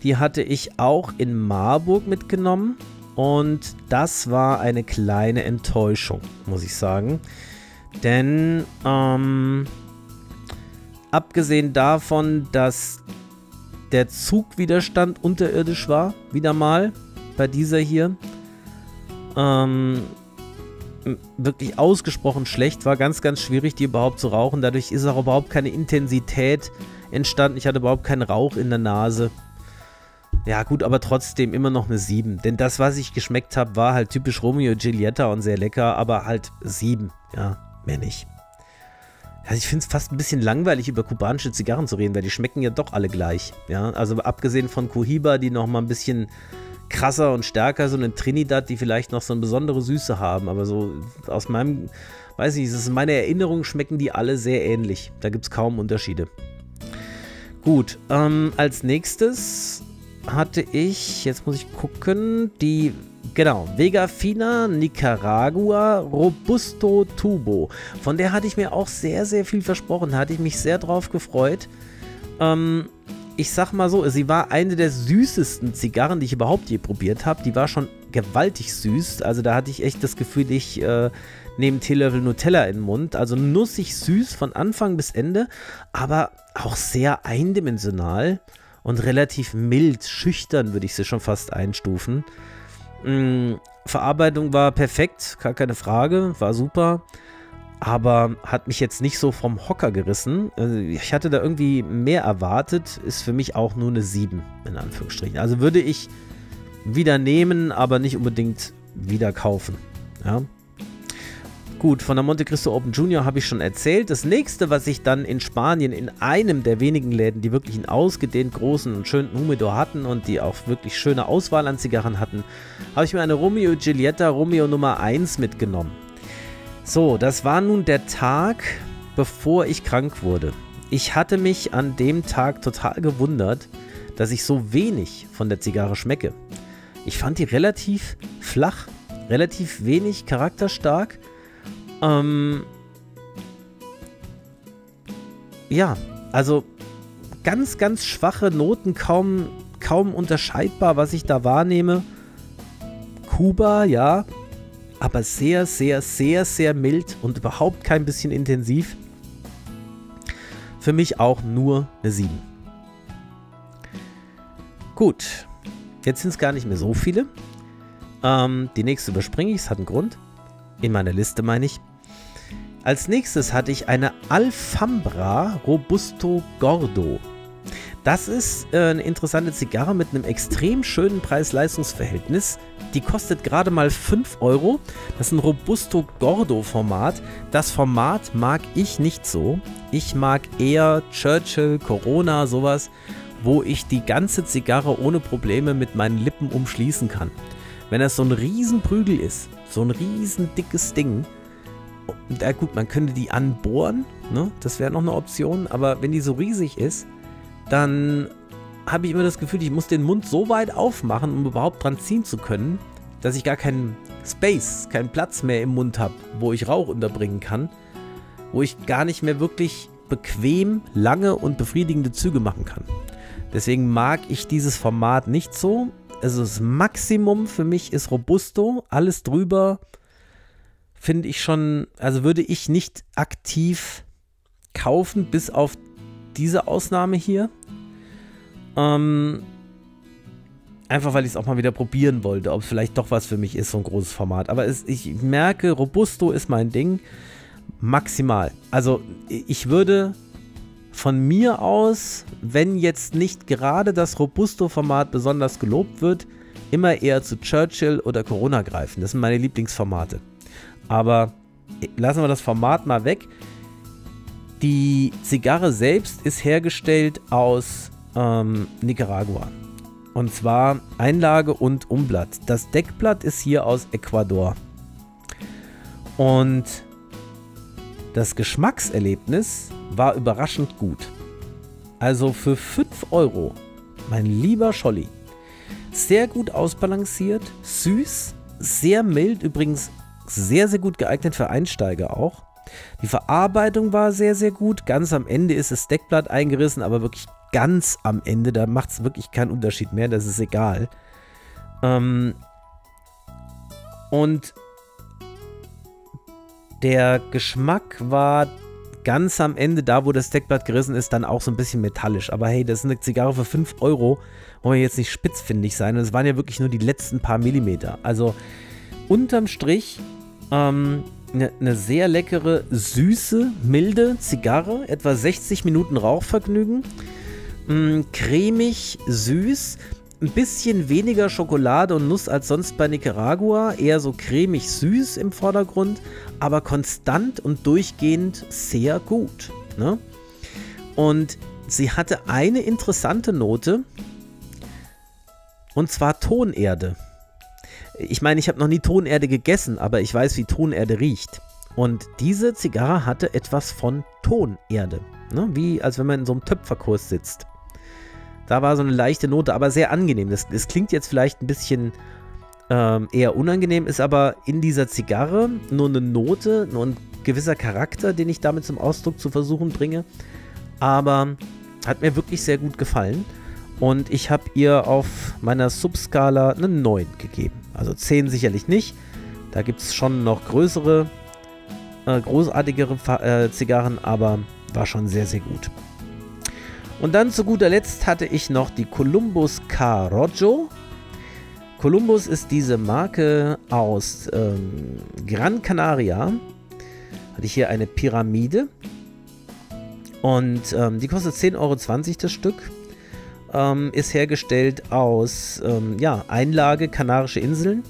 Die hatte ich auch in Marburg mitgenommen und das war eine kleine Enttäuschung, muss ich sagen. Denn ähm, abgesehen davon, dass der Zugwiderstand unterirdisch war, wieder mal bei dieser hier, ähm, wirklich ausgesprochen schlecht, war ganz, ganz schwierig, die überhaupt zu rauchen. Dadurch ist auch überhaupt keine Intensität entstanden. Ich hatte überhaupt keinen Rauch in der Nase. Ja, gut, aber trotzdem immer noch eine 7. Denn das, was ich geschmeckt habe, war halt typisch Romeo und Giulietta und sehr lecker, aber halt 7. Ja, mehr nicht. Also ich finde es fast ein bisschen langweilig, über kubanische Zigarren zu reden, weil die schmecken ja doch alle gleich. Ja, also abgesehen von Cohiba, die nochmal ein bisschen krasser und stärker sind, und Trinidad, die vielleicht noch so eine besondere Süße haben. Aber so aus meinem, weiß ich, das ist meine Erinnerung, schmecken die alle sehr ähnlich. Da gibt es kaum Unterschiede. Gut, ähm, als nächstes hatte ich, jetzt muss ich gucken, die, genau, Vega Fina Nicaragua Robusto Tubo. Von der hatte ich mir auch sehr, sehr viel versprochen. Da hatte ich mich sehr drauf gefreut. Ähm, ich sag mal so, sie war eine der süßesten Zigarren, die ich überhaupt je probiert habe. Die war schon gewaltig süß. Also da hatte ich echt das Gefühl, ich äh, nehme Teelöffel Nutella in den Mund. Also nussig süß von Anfang bis Ende, aber auch sehr eindimensional und relativ mild, schüchtern würde ich sie schon fast einstufen. Mhm, Verarbeitung war perfekt, gar keine Frage, war super, aber hat mich jetzt nicht so vom Hocker gerissen. Also ich hatte da irgendwie mehr erwartet, ist für mich auch nur eine 7 in Anführungsstrichen. Also würde ich wieder nehmen, aber nicht unbedingt wieder kaufen. Ja. Gut, von der Monte Cristo Open Junior habe ich schon erzählt. Das nächste, was ich dann in Spanien in einem der wenigen Läden, die wirklich einen ausgedehnt großen und schönen Humidor hatten und die auch wirklich schöne Auswahl an Zigarren hatten, habe ich mir eine Romeo Giulietta Romeo Nummer 1 mitgenommen. So, das war nun der Tag, bevor ich krank wurde. Ich hatte mich an dem Tag total gewundert, dass ich so wenig von der Zigarre schmecke. Ich fand die relativ flach, relativ wenig charakterstark ähm, ja, also ganz, ganz schwache Noten, kaum, kaum unterscheidbar, was ich da wahrnehme. Kuba, ja, aber sehr, sehr, sehr, sehr mild und überhaupt kein bisschen intensiv. Für mich auch nur eine 7. Gut, jetzt sind es gar nicht mehr so viele. Ähm, die nächste überspringe ich, es hat einen Grund. In meiner Liste meine ich. Als nächstes hatte ich eine Alfambra Robusto Gordo. Das ist äh, eine interessante Zigarre mit einem extrem schönen Preis-Leistungs-Verhältnis. Die kostet gerade mal 5 Euro. Das ist ein Robusto Gordo-Format. Das Format mag ich nicht so. Ich mag eher Churchill, Corona, sowas, wo ich die ganze Zigarre ohne Probleme mit meinen Lippen umschließen kann. Wenn das so ein Riesenprügel ist, so ein riesen dickes Ding, ja gut, man könnte die anbohren, ne? das wäre noch eine Option, aber wenn die so riesig ist, dann habe ich immer das Gefühl, ich muss den Mund so weit aufmachen, um überhaupt dran ziehen zu können. dass ich gar keinen Space, keinen Platz mehr im Mund habe, wo ich Rauch unterbringen kann, wo ich gar nicht mehr wirklich bequem, lange und befriedigende Züge machen kann. Deswegen mag ich dieses Format nicht so. Also das Maximum für mich ist Robusto. Alles drüber finde ich schon, also würde ich nicht aktiv kaufen, bis auf diese Ausnahme hier. Ähm, einfach weil ich es auch mal wieder probieren wollte, ob es vielleicht doch was für mich ist, so ein großes Format. Aber es, ich merke, Robusto ist mein Ding. Maximal. Also ich würde von mir aus, wenn jetzt nicht gerade das Robusto-Format besonders gelobt wird, immer eher zu Churchill oder Corona greifen. Das sind meine Lieblingsformate. Aber lassen wir das Format mal weg. Die Zigarre selbst ist hergestellt aus ähm, Nicaragua. Und zwar Einlage und Umblatt. Das Deckblatt ist hier aus Ecuador. Und das Geschmackserlebnis war überraschend gut. Also für 5 Euro, mein lieber Scholli, sehr gut ausbalanciert, süß, sehr mild, übrigens sehr, sehr gut geeignet für Einsteiger auch. Die Verarbeitung war sehr, sehr gut. Ganz am Ende ist das Deckblatt eingerissen, aber wirklich ganz am Ende, da macht es wirklich keinen Unterschied mehr, das ist egal. Ähm und der Geschmack war ganz am Ende, da wo das Deckblatt gerissen ist, dann auch so ein bisschen metallisch. Aber hey, das ist eine Zigarre für 5 Euro. Wollen wir jetzt nicht spitzfindig sein. Und es waren ja wirklich nur die letzten paar Millimeter. Also unterm Strich ähm, eine, eine sehr leckere, süße, milde Zigarre. Etwa 60 Minuten Rauchvergnügen. Mm, cremig, süß. Ein bisschen weniger Schokolade und Nuss als sonst bei Nicaragua. Eher so cremig süß im Vordergrund, aber konstant und durchgehend sehr gut. Ne? Und sie hatte eine interessante Note. Und zwar Tonerde. Ich meine, ich habe noch nie Tonerde gegessen, aber ich weiß, wie Tonerde riecht. Und diese Zigarre hatte etwas von Tonerde. Ne? Wie als wenn man in so einem Töpferkurs sitzt. Da war so eine leichte Note, aber sehr angenehm. Das, das klingt jetzt vielleicht ein bisschen ähm, eher unangenehm, ist aber in dieser Zigarre nur eine Note, nur ein gewisser Charakter, den ich damit zum Ausdruck zu versuchen bringe. Aber hat mir wirklich sehr gut gefallen. Und ich habe ihr auf meiner Subskala eine 9 gegeben. Also 10 sicherlich nicht. Da gibt es schon noch größere, äh, großartigere äh, Zigarren, aber war schon sehr, sehr gut. Und dann zu guter Letzt hatte ich noch die Columbus Carrojo. Columbus ist diese Marke aus ähm, Gran Canaria. Hatte ich hier eine Pyramide. Und ähm, die kostet 10,20 Euro das Stück. Ähm, ist hergestellt aus ähm, ja, Einlage Kanarische Inseln.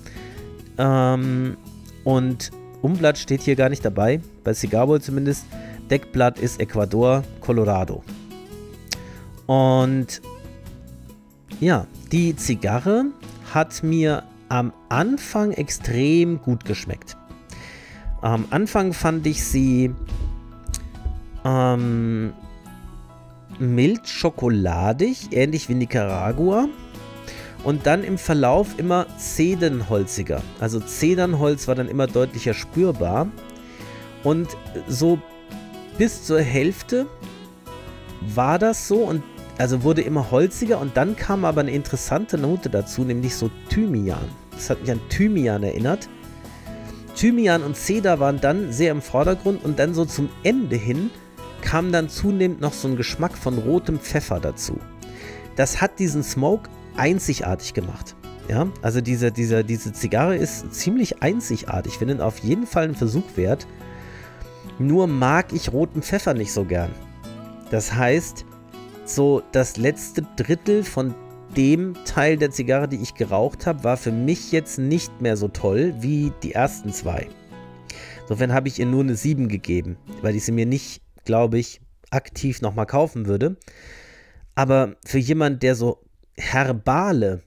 Ähm, und Umblatt steht hier gar nicht dabei, bei Cigarboy zumindest. Deckblatt ist Ecuador, Colorado. Und ja, die Zigarre hat mir am Anfang extrem gut geschmeckt. Am Anfang fand ich sie ähm, mild schokoladig, ähnlich wie Nicaragua. Und dann im Verlauf immer Zedernholziger. Also Zedernholz war dann immer deutlicher spürbar. Und so bis zur Hälfte war das so und also wurde immer holziger und dann kam aber eine interessante Note dazu, nämlich so Thymian. Das hat mich an Thymian erinnert. Thymian und Cedar waren dann sehr im Vordergrund und dann so zum Ende hin kam dann zunehmend noch so ein Geschmack von rotem Pfeffer dazu. Das hat diesen Smoke einzigartig gemacht. Ja, also diese, diese, diese Zigarre ist ziemlich einzigartig. Ich finde auf jeden Fall einen Versuch wert. Nur mag ich roten Pfeffer nicht so gern. Das heißt, so das letzte Drittel von dem Teil der Zigarre, die ich geraucht habe, war für mich jetzt nicht mehr so toll wie die ersten zwei. Insofern habe ich ihr nur eine 7 gegeben, weil ich sie mir nicht, glaube ich, aktiv nochmal kaufen würde. Aber für jemand, der so herbale,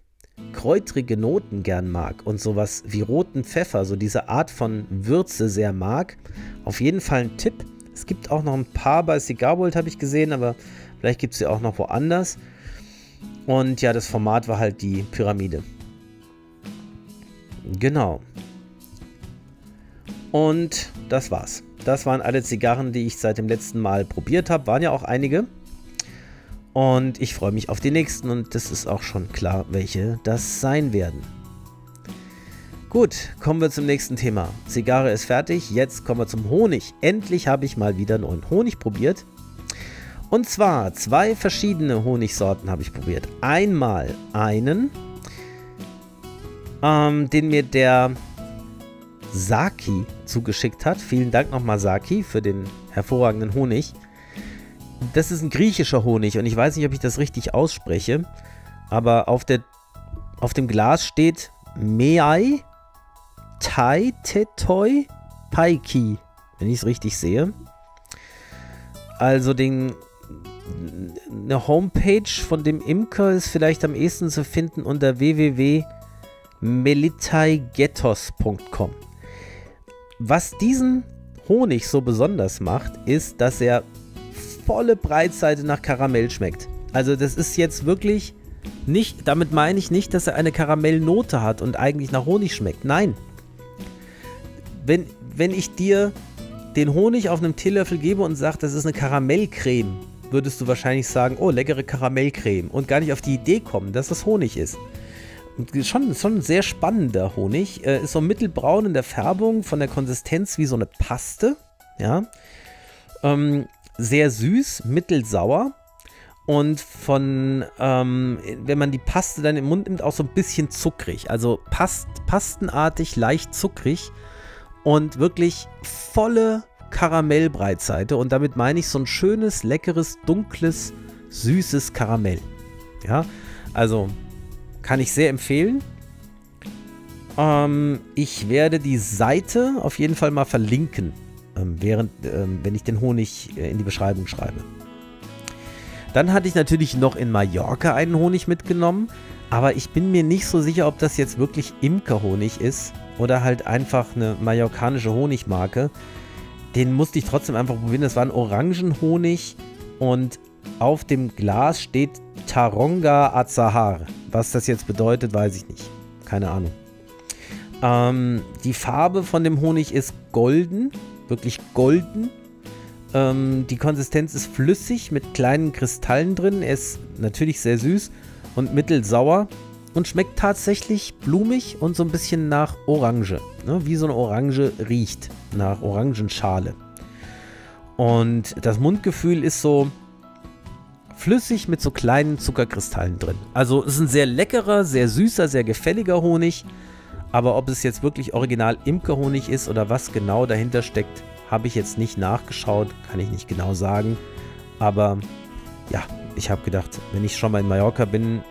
kräutrige Noten gern mag und sowas wie roten Pfeffer, so diese Art von Würze sehr mag, auf jeden Fall ein Tipp. Es gibt auch noch ein paar bei Cigar World, habe ich gesehen, aber Vielleicht gibt es sie auch noch woanders. Und ja, das Format war halt die Pyramide. Genau. Und das war's. Das waren alle Zigarren, die ich seit dem letzten Mal probiert habe. Waren ja auch einige. Und ich freue mich auf die nächsten und das ist auch schon klar, welche das sein werden. Gut, kommen wir zum nächsten Thema. Zigarre ist fertig, jetzt kommen wir zum Honig. Endlich habe ich mal wieder neuen Honig probiert. Und zwar zwei verschiedene Honigsorten habe ich probiert. Einmal einen, ähm, den mir der Saki zugeschickt hat. Vielen Dank nochmal, Saki, für den hervorragenden Honig. Das ist ein griechischer Honig und ich weiß nicht, ob ich das richtig ausspreche, aber auf, der, auf dem Glas steht Meai Tai Tetoi Paiki, wenn ich es richtig sehe. Also den, eine Homepage von dem Imker ist vielleicht am ehesten zu finden unter www.melitaigetos.com. Was diesen Honig so besonders macht, ist, dass er volle Breitseite nach Karamell schmeckt. Also das ist jetzt wirklich nicht, damit meine ich nicht, dass er eine Karamellnote hat und eigentlich nach Honig schmeckt. Nein. Wenn, wenn ich dir den Honig auf einem Teelöffel gebe und sage, das ist eine Karamellcreme, würdest du wahrscheinlich sagen, oh, leckere Karamellcreme und gar nicht auf die Idee kommen, dass das Honig ist schon, schon ein sehr spannender Honig. Äh, ist so mittelbraun in der Färbung, von der Konsistenz wie so eine Paste. Ja. Ähm, sehr süß, mittelsauer. Und von, ähm, wenn man die Paste dann im Mund nimmt, auch so ein bisschen zuckrig. Also past, pastenartig, leicht zuckrig. Und wirklich volle Karamellbreitseite. Und damit meine ich so ein schönes, leckeres, dunkles, süßes Karamell. Ja, also kann ich sehr empfehlen. Ähm, ich werde die Seite auf jeden Fall mal verlinken, ähm, während, ähm, wenn ich den Honig äh, in die Beschreibung schreibe. Dann hatte ich natürlich noch in Mallorca einen Honig mitgenommen, aber ich bin mir nicht so sicher, ob das jetzt wirklich Imkerhonig ist oder halt einfach eine mallorcanische Honigmarke. Den musste ich trotzdem einfach probieren. Das war ein Orangenhonig und auf dem Glas steht Taronga Azahar. Was das jetzt bedeutet, weiß ich nicht. Keine Ahnung. Ähm, die Farbe von dem Honig ist golden, wirklich golden. Ähm, die Konsistenz ist flüssig mit kleinen Kristallen drin. Er ist natürlich sehr süß und mittelsauer und schmeckt tatsächlich blumig und so ein bisschen nach Orange. Ne? Wie so eine Orange riecht, nach Orangenschale. Und das Mundgefühl ist so, flüssig mit so kleinen Zuckerkristallen drin. Also es ist ein sehr leckerer, sehr süßer, sehr gefälliger Honig. Aber ob es jetzt wirklich original Imkerhonig ist oder was genau dahinter steckt, habe ich jetzt nicht nachgeschaut, kann ich nicht genau sagen. Aber ja, ich habe gedacht, wenn ich schon mal in Mallorca bin,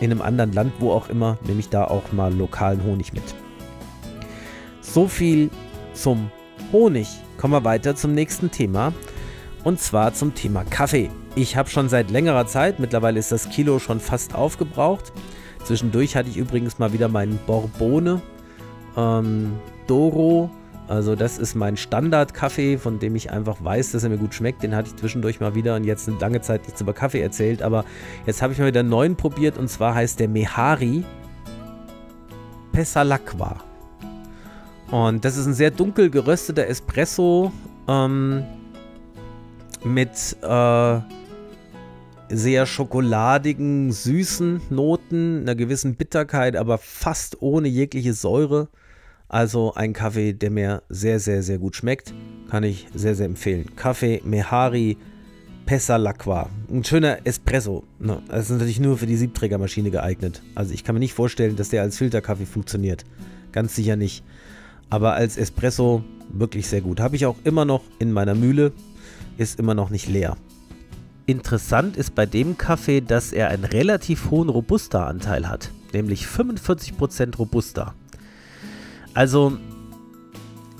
in einem anderen Land, wo auch immer, nehme ich da auch mal lokalen Honig mit. So viel zum Honig. Kommen wir weiter zum nächsten Thema. Und zwar zum Thema Kaffee. Ich habe schon seit längerer Zeit, mittlerweile ist das Kilo schon fast aufgebraucht. Zwischendurch hatte ich übrigens mal wieder meinen Borbone ähm, Doro. Also das ist mein Standard-Kaffee, von dem ich einfach weiß, dass er mir gut schmeckt. Den hatte ich zwischendurch mal wieder und jetzt eine lange Zeit nichts über Kaffee erzählt. Aber jetzt habe ich mal wieder einen neuen probiert und zwar heißt der Mehari Pesalakwa. Und das ist ein sehr dunkel gerösteter Espresso ähm, mit äh, sehr schokoladigen, süßen Noten, einer gewissen Bitterkeit, aber fast ohne jegliche Säure. Also ein Kaffee, der mir sehr, sehr, sehr gut schmeckt. Kann ich sehr, sehr empfehlen. Kaffee Mehari Pesalacqua. Ein schöner Espresso. Ne? Das ist natürlich nur für die Siebträgermaschine geeignet. Also ich kann mir nicht vorstellen, dass der als Filterkaffee funktioniert. Ganz sicher nicht. Aber als Espresso wirklich sehr gut. Habe ich auch immer noch in meiner Mühle. Ist immer noch nicht leer. Interessant ist bei dem Kaffee, dass er einen relativ hohen Robusta-Anteil hat, nämlich 45% Robusta. Also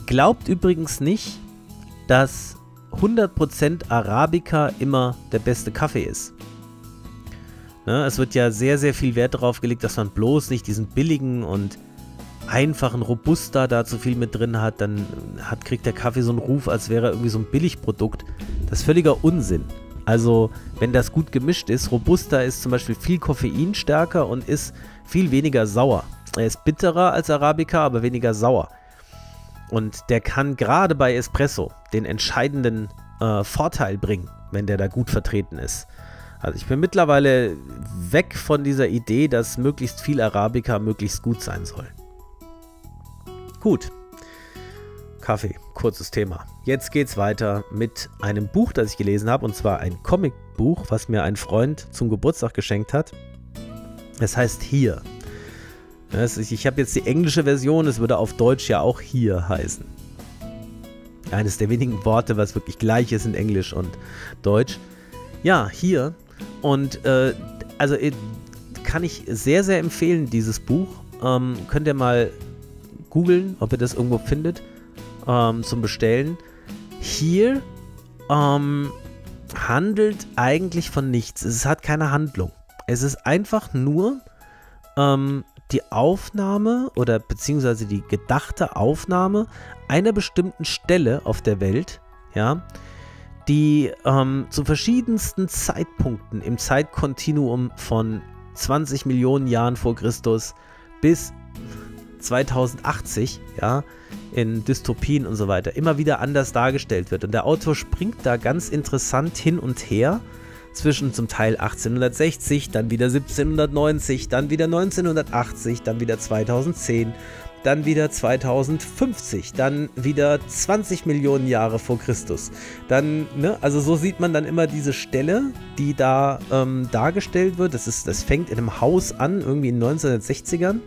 glaubt übrigens nicht, dass 100% Arabica immer der beste Kaffee ist. Ne, es wird ja sehr, sehr viel Wert darauf gelegt, dass man bloß nicht diesen billigen und einfachen Robusta da zu viel mit drin hat, dann hat, kriegt der Kaffee so einen Ruf, als wäre er irgendwie so ein Billigprodukt. Das ist völliger Unsinn. Also, wenn das gut gemischt ist, Robusta ist zum Beispiel viel koffeinstärker und ist viel weniger sauer. Er ist bitterer als Arabica, aber weniger sauer. Und der kann gerade bei Espresso den entscheidenden äh, Vorteil bringen, wenn der da gut vertreten ist. Also ich bin mittlerweile weg von dieser Idee, dass möglichst viel Arabica möglichst gut sein soll. Gut. Kaffee, kurzes Thema. Jetzt geht's weiter mit einem Buch, das ich gelesen habe, und zwar ein Comicbuch, was mir ein Freund zum Geburtstag geschenkt hat. Es heißt Hier. Ich habe jetzt die englische Version, es würde auf Deutsch ja auch Hier heißen. Eines der wenigen Worte, was wirklich gleich ist in Englisch und Deutsch. Ja, hier. Und äh, also äh, kann ich sehr, sehr empfehlen, dieses Buch. Ähm, könnt ihr mal googeln, ob ihr das irgendwo findet ähm, zum Bestellen. Hier ähm, handelt eigentlich von nichts. Es hat keine Handlung. Es ist einfach nur ähm, die Aufnahme oder beziehungsweise die gedachte Aufnahme einer bestimmten Stelle auf der Welt, ja, die ähm, zu verschiedensten Zeitpunkten im Zeitkontinuum von 20 Millionen Jahren vor Christus bis 2080, ja, in Dystopien und so weiter, immer wieder anders dargestellt wird. Und der Autor springt da ganz interessant hin und her zwischen zum Teil 1860, dann wieder 1790, dann wieder 1980, dann wieder 2010, dann wieder 2050, dann wieder 20 Millionen Jahre vor Christus. Dann, ne, also so sieht man dann immer diese Stelle, die da ähm, dargestellt wird. Das, ist, das fängt in einem Haus an, irgendwie in den 1960ern.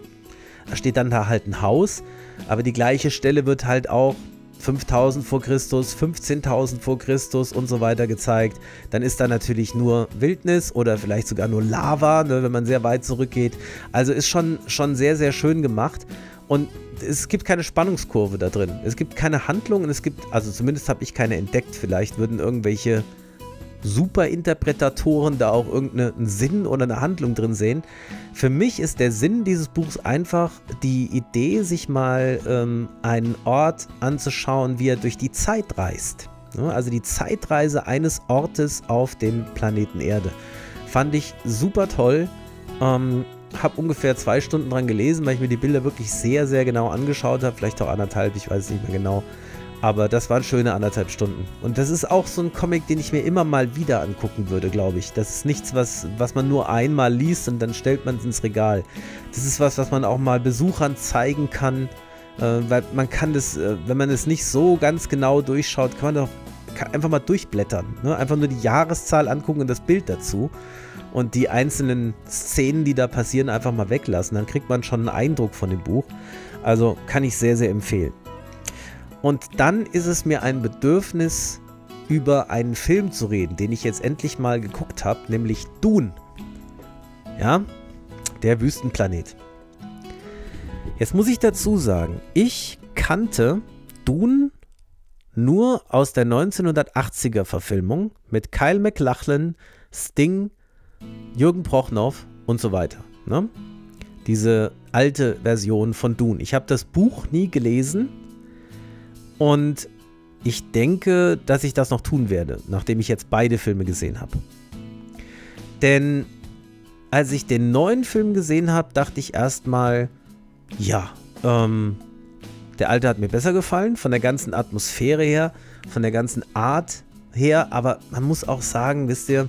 Da steht dann da halt ein Haus, aber die gleiche Stelle wird halt auch 5000 vor Christus, 15.000 vor Christus und so weiter gezeigt. Dann ist da natürlich nur Wildnis oder vielleicht sogar nur Lava, ne, wenn man sehr weit zurückgeht. Also ist schon, schon sehr, sehr schön gemacht. Und es gibt keine Spannungskurve da drin. Es gibt keine Handlung und es gibt, also zumindest habe ich keine entdeckt. Vielleicht würden irgendwelche Superinterpretatoren da auch irgendeinen Sinn oder eine Handlung drin sehen. Für mich ist der Sinn dieses Buchs einfach die Idee, sich mal ähm, einen Ort anzuschauen, wie er durch die Zeit reist. Also die Zeitreise eines Ortes auf dem Planeten Erde. Fand ich super toll. Ähm, habe ungefähr zwei Stunden dran gelesen, weil ich mir die Bilder wirklich sehr, sehr genau angeschaut habe. Vielleicht auch anderthalb, ich weiß es nicht mehr genau. Aber das waren schöne anderthalb Stunden. Und das ist auch so ein Comic, den ich mir immer mal wieder angucken würde, glaube ich. Das ist nichts, was, was man nur einmal liest und dann stellt man es ins Regal. Das ist was, was man auch mal Besuchern zeigen kann. Äh, weil man kann das, äh, wenn man es nicht so ganz genau durchschaut, kann man doch einfach mal durchblättern. Ne? Einfach nur die Jahreszahl angucken und das Bild dazu. Und die einzelnen Szenen, die da passieren, einfach mal weglassen. Dann kriegt man schon einen Eindruck von dem Buch. Also kann ich sehr, sehr empfehlen. Und dann ist es mir ein Bedürfnis, über einen Film zu reden, den ich jetzt endlich mal geguckt habe, nämlich Dune. Ja, der Wüstenplanet. Jetzt muss ich dazu sagen, ich kannte Dune nur aus der 1980er Verfilmung mit Kyle MacLachlan, Sting, Jürgen Prochnow und so weiter. Ne? Diese alte Version von Dune. Ich habe das Buch nie gelesen, und ich denke, dass ich das noch tun werde, nachdem ich jetzt beide Filme gesehen habe. Denn als ich den neuen Film gesehen habe, dachte ich erstmal, ja, ähm, der alte hat mir besser gefallen, von der ganzen Atmosphäre her, von der ganzen Art her, aber man muss auch sagen, wisst ihr,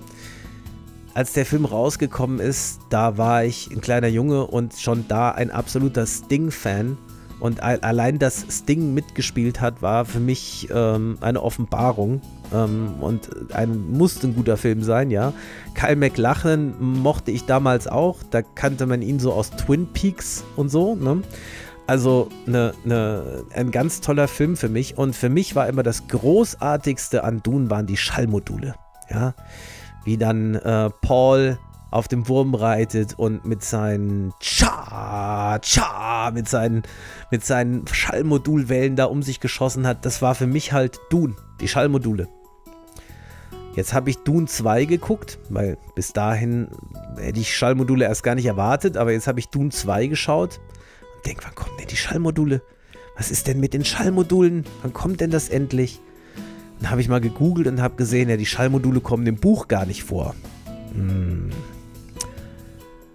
als der Film rausgekommen ist, da war ich ein kleiner Junge und schon da ein absoluter Sting-Fan. Und allein, dass Sting mitgespielt hat, war für mich ähm, eine Offenbarung. Ähm, und ein, musste ein guter Film sein, ja. Kyle McLachlan mochte ich damals auch. Da kannte man ihn so aus Twin Peaks und so, ne? Also ne, ne, ein ganz toller Film für mich. Und für mich war immer das Großartigste an Dune waren die Schallmodule. Ja, wie dann äh, Paul auf dem Wurm reitet und mit seinen Cha, Cha, mit seinen, mit seinen Schallmodulwellen da um sich geschossen hat. Das war für mich halt Dune, die Schallmodule. Jetzt habe ich Dune 2 geguckt, weil bis dahin hätte ich Schallmodule erst gar nicht erwartet, aber jetzt habe ich Dune 2 geschaut und denke, wann kommen denn die Schallmodule? Was ist denn mit den Schallmodulen? Wann kommt denn das endlich? Dann habe ich mal gegoogelt und habe gesehen, ja, die Schallmodule kommen im Buch gar nicht vor. Hm,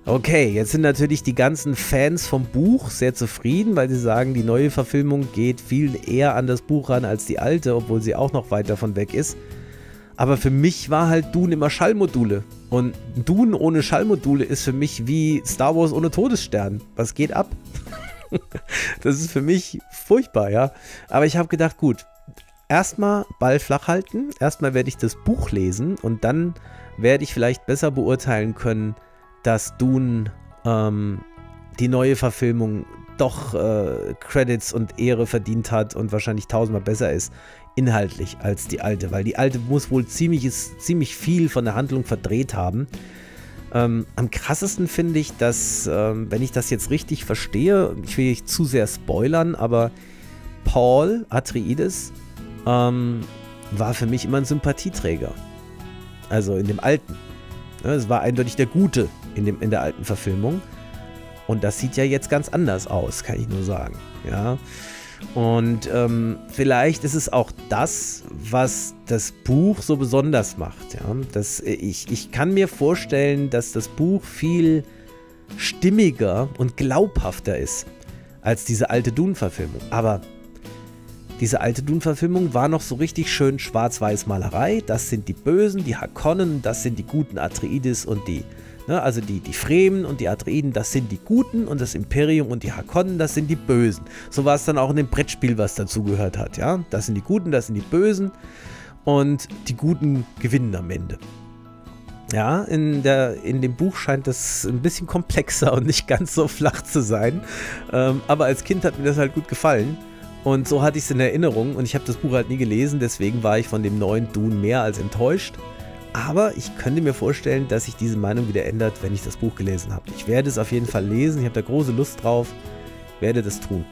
Okay, jetzt sind natürlich die ganzen Fans vom Buch sehr zufrieden, weil sie sagen, die neue Verfilmung geht viel eher an das Buch ran als die alte, obwohl sie auch noch weit davon weg ist. Aber für mich war halt Dune immer Schallmodule. Und Dune ohne Schallmodule ist für mich wie Star Wars ohne Todesstern. Was geht ab? das ist für mich furchtbar, ja. Aber ich habe gedacht, gut, erstmal Ball flach halten. Erstmal werde ich das Buch lesen und dann werde ich vielleicht besser beurteilen können, dass Dune ähm, die neue Verfilmung doch äh, Credits und Ehre verdient hat und wahrscheinlich tausendmal besser ist inhaltlich als die alte, weil die alte muss wohl ziemlich, ziemlich viel von der Handlung verdreht haben. Ähm, am krassesten finde ich, dass, ähm, wenn ich das jetzt richtig verstehe, ich will nicht zu sehr spoilern, aber Paul Atreides ähm, war für mich immer ein Sympathieträger. Also in dem alten. Ja, es war eindeutig der Gute in, dem, in der alten Verfilmung. Und das sieht ja jetzt ganz anders aus, kann ich nur sagen. Ja. Und ähm, vielleicht ist es auch das, was das Buch so besonders macht. Ja? Das, ich, ich kann mir vorstellen, dass das Buch viel stimmiger und glaubhafter ist als diese alte Dune-Verfilmung. Aber diese alte Dune-Verfilmung war noch so richtig schön Schwarz-Weiß-Malerei. Das sind die Bösen, die Hakonnen, das sind die guten Atreides und die Ne, also die, die Fremen und die Atreiden, das sind die Guten und das Imperium und die Hakonnen, das sind die Bösen. So war es dann auch in dem Brettspiel, was dazugehört hat. Ja? Das sind die Guten, das sind die Bösen und die Guten gewinnen am Ende. Ja, in, der, in dem Buch scheint das ein bisschen komplexer und nicht ganz so flach zu sein. Ähm, aber als Kind hat mir das halt gut gefallen. Und so hatte ich es in Erinnerung und ich habe das Buch halt nie gelesen, deswegen war ich von dem neuen Dune mehr als enttäuscht. Aber ich könnte mir vorstellen, dass sich diese Meinung wieder ändert, wenn ich das Buch gelesen habe. Ich werde es auf jeden Fall lesen. Ich habe da große Lust drauf. Werde das tun.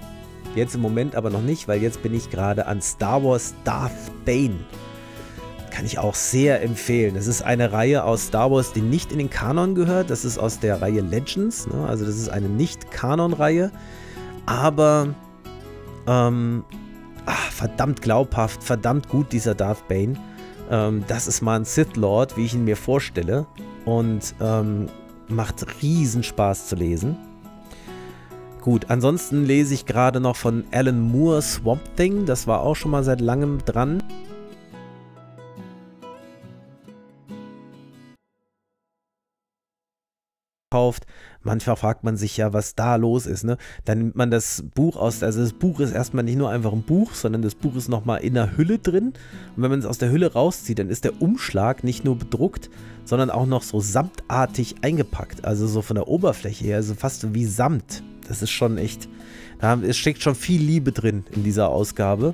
Jetzt im Moment aber noch nicht, weil jetzt bin ich gerade an Star Wars Darth Bane. Kann ich auch sehr empfehlen. Das ist eine Reihe aus Star Wars, die nicht in den Kanon gehört. Das ist aus der Reihe Legends. Ne? Also das ist eine Nicht-Kanon-Reihe. Aber ähm, ach, verdammt glaubhaft, verdammt gut dieser Darth Bane. Ähm, das ist mal ein Sith Lord, wie ich ihn mir vorstelle. Und ähm, macht riesen Spaß zu lesen. Gut, ansonsten lese ich gerade noch von Alan Moore Swamp Thing. Das war auch schon mal seit langem dran. kauft. Manchmal fragt man sich ja, was da los ist. Ne? Dann nimmt man das Buch aus, also das Buch ist erstmal nicht nur einfach ein Buch, sondern das Buch ist nochmal in der Hülle drin. Und wenn man es aus der Hülle rauszieht, dann ist der Umschlag nicht nur bedruckt, sondern auch noch so samtartig eingepackt. Also so von der Oberfläche her, also fast wie Samt. Das ist schon echt, da es steckt schon viel Liebe drin in dieser Ausgabe.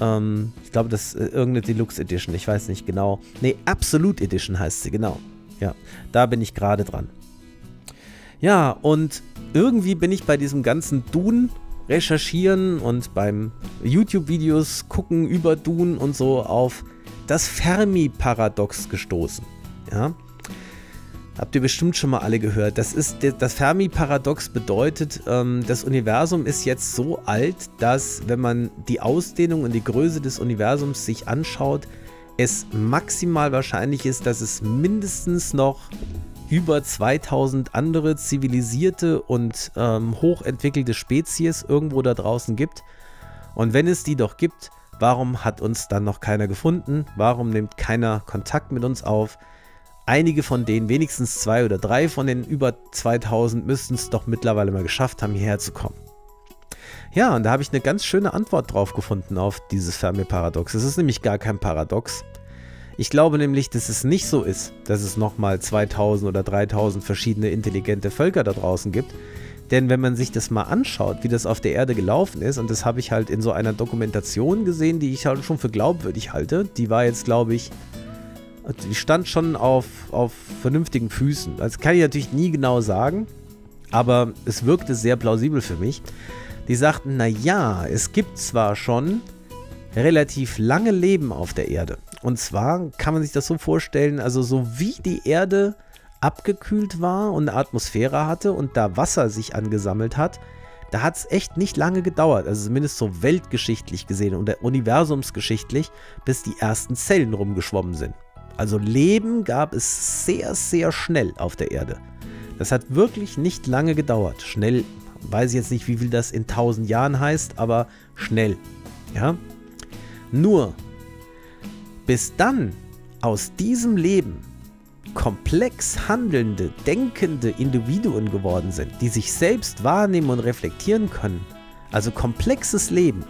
Ähm, ich glaube, das ist äh, irgendeine Deluxe Edition, ich weiß nicht genau. Ne, Absolute Edition heißt sie, genau. Ja, da bin ich gerade dran. Ja, und irgendwie bin ich bei diesem ganzen Dune recherchieren und beim YouTube-Videos gucken über Dune und so auf das Fermi-Paradox gestoßen. Ja. Habt ihr bestimmt schon mal alle gehört. Das, das Fermi-Paradox bedeutet, ähm, das Universum ist jetzt so alt, dass, wenn man die Ausdehnung und die Größe des Universums sich anschaut, es maximal wahrscheinlich ist, dass es mindestens noch über 2000 andere zivilisierte und ähm, hochentwickelte Spezies irgendwo da draußen gibt. Und wenn es die doch gibt, warum hat uns dann noch keiner gefunden? Warum nimmt keiner Kontakt mit uns auf? Einige von denen, wenigstens zwei oder drei von den über 2000, müssten es doch mittlerweile mal geschafft haben, hierher zu kommen. Ja, und da habe ich eine ganz schöne Antwort drauf gefunden auf dieses Fermi-Paradox. Es ist nämlich gar kein Paradox. Ich glaube nämlich, dass es nicht so ist, dass es nochmal 2000 oder 3000 verschiedene intelligente Völker da draußen gibt. Denn wenn man sich das mal anschaut, wie das auf der Erde gelaufen ist, und das habe ich halt in so einer Dokumentation gesehen, die ich halt schon für glaubwürdig halte, die war jetzt, glaube ich, die stand schon auf, auf vernünftigen Füßen. Das kann ich natürlich nie genau sagen, aber es wirkte sehr plausibel für mich. Die sagten, naja, es gibt zwar schon relativ lange Leben auf der Erde. Und zwar kann man sich das so vorstellen, also so wie die Erde abgekühlt war und eine Atmosphäre hatte und da Wasser sich angesammelt hat, da hat es echt nicht lange gedauert, also zumindest so weltgeschichtlich gesehen und universumsgeschichtlich, bis die ersten Zellen rumgeschwommen sind. Also Leben gab es sehr, sehr schnell auf der Erde. Das hat wirklich nicht lange gedauert. Schnell, weiß ich jetzt nicht, wie viel das in 1000 Jahren heißt, aber schnell. Ja? Nur, bis dann aus diesem Leben komplex handelnde, denkende Individuen geworden sind, die sich selbst wahrnehmen und reflektieren können, also komplexes Leben,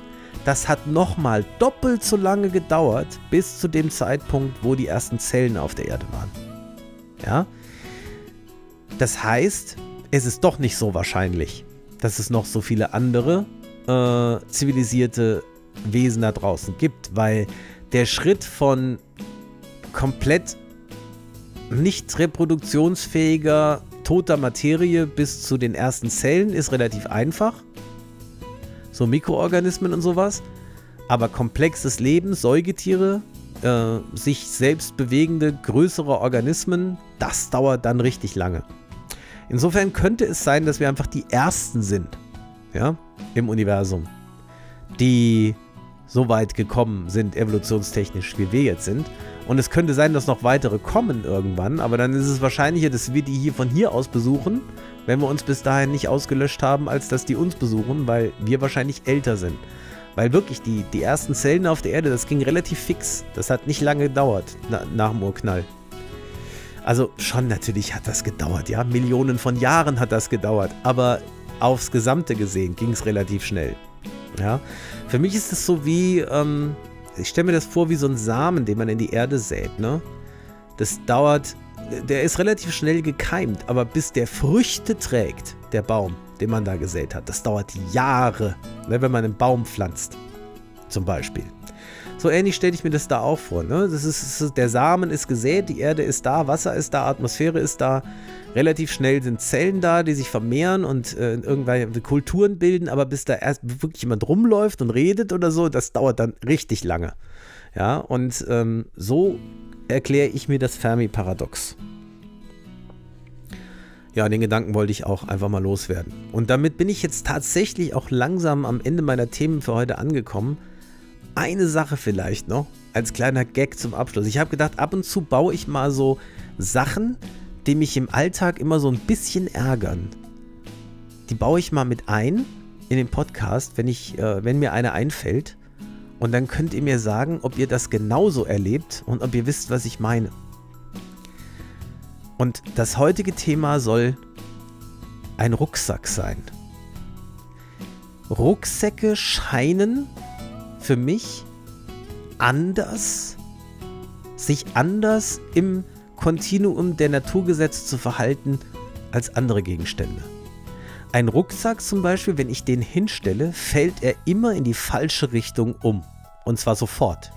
das hat nochmal doppelt so lange gedauert, bis zu dem Zeitpunkt, wo die ersten Zellen auf der Erde waren. Ja? Das heißt, es ist doch nicht so wahrscheinlich, dass es noch so viele andere äh, zivilisierte Wesen da draußen gibt, weil der Schritt von komplett nicht reproduktionsfähiger, toter Materie bis zu den ersten Zellen ist relativ einfach. So Mikroorganismen und sowas. Aber komplexes Leben, Säugetiere, äh, sich selbst bewegende, größere Organismen, das dauert dann richtig lange. Insofern könnte es sein, dass wir einfach die Ersten sind, ja, im Universum, die so weit gekommen sind, evolutionstechnisch, wie wir jetzt sind. Und es könnte sein, dass noch weitere kommen irgendwann, aber dann ist es wahrscheinlicher, dass wir die hier von hier aus besuchen, wenn wir uns bis dahin nicht ausgelöscht haben, als dass die uns besuchen, weil wir wahrscheinlich älter sind. Weil wirklich die, die ersten Zellen auf der Erde, das ging relativ fix. Das hat nicht lange gedauert na, nach dem Urknall. Also schon natürlich hat das gedauert, ja. Millionen von Jahren hat das gedauert. Aber aufs Gesamte gesehen ging es relativ schnell. Ja. Für mich ist es so wie, ähm, ich stelle mir das vor wie so ein Samen, den man in die Erde sät, ne? Das dauert, der ist relativ schnell gekeimt, aber bis der Früchte trägt, der Baum, den man da gesät hat, das dauert Jahre, ne, wenn man einen Baum pflanzt, zum Beispiel. So ähnlich stelle ich mir das da auch vor. Ne? Das ist, ist, der Samen ist gesät, die Erde ist da, Wasser ist da, Atmosphäre ist da. Relativ schnell sind Zellen da, die sich vermehren und äh, irgendwelche Kulturen bilden, aber bis da erst wirklich jemand rumläuft und redet oder so, das dauert dann richtig lange. Ja, und ähm, so erkläre ich mir das Fermi-Paradox. Ja, den Gedanken wollte ich auch einfach mal loswerden. Und damit bin ich jetzt tatsächlich auch langsam am Ende meiner Themen für heute angekommen. Eine Sache vielleicht noch, als kleiner Gag zum Abschluss. Ich habe gedacht, ab und zu baue ich mal so Sachen, die mich im Alltag immer so ein bisschen ärgern. Die baue ich mal mit ein in den Podcast, wenn, ich, äh, wenn mir eine einfällt. Und dann könnt ihr mir sagen, ob ihr das genauso erlebt und ob ihr wisst, was ich meine. Und das heutige Thema soll ein Rucksack sein. Rucksäcke scheinen für mich anders, sich anders im Kontinuum der Naturgesetze zu verhalten als andere Gegenstände. Ein Rucksack zum Beispiel, wenn ich den hinstelle, fällt er immer in die falsche Richtung um. Und zwar sofort.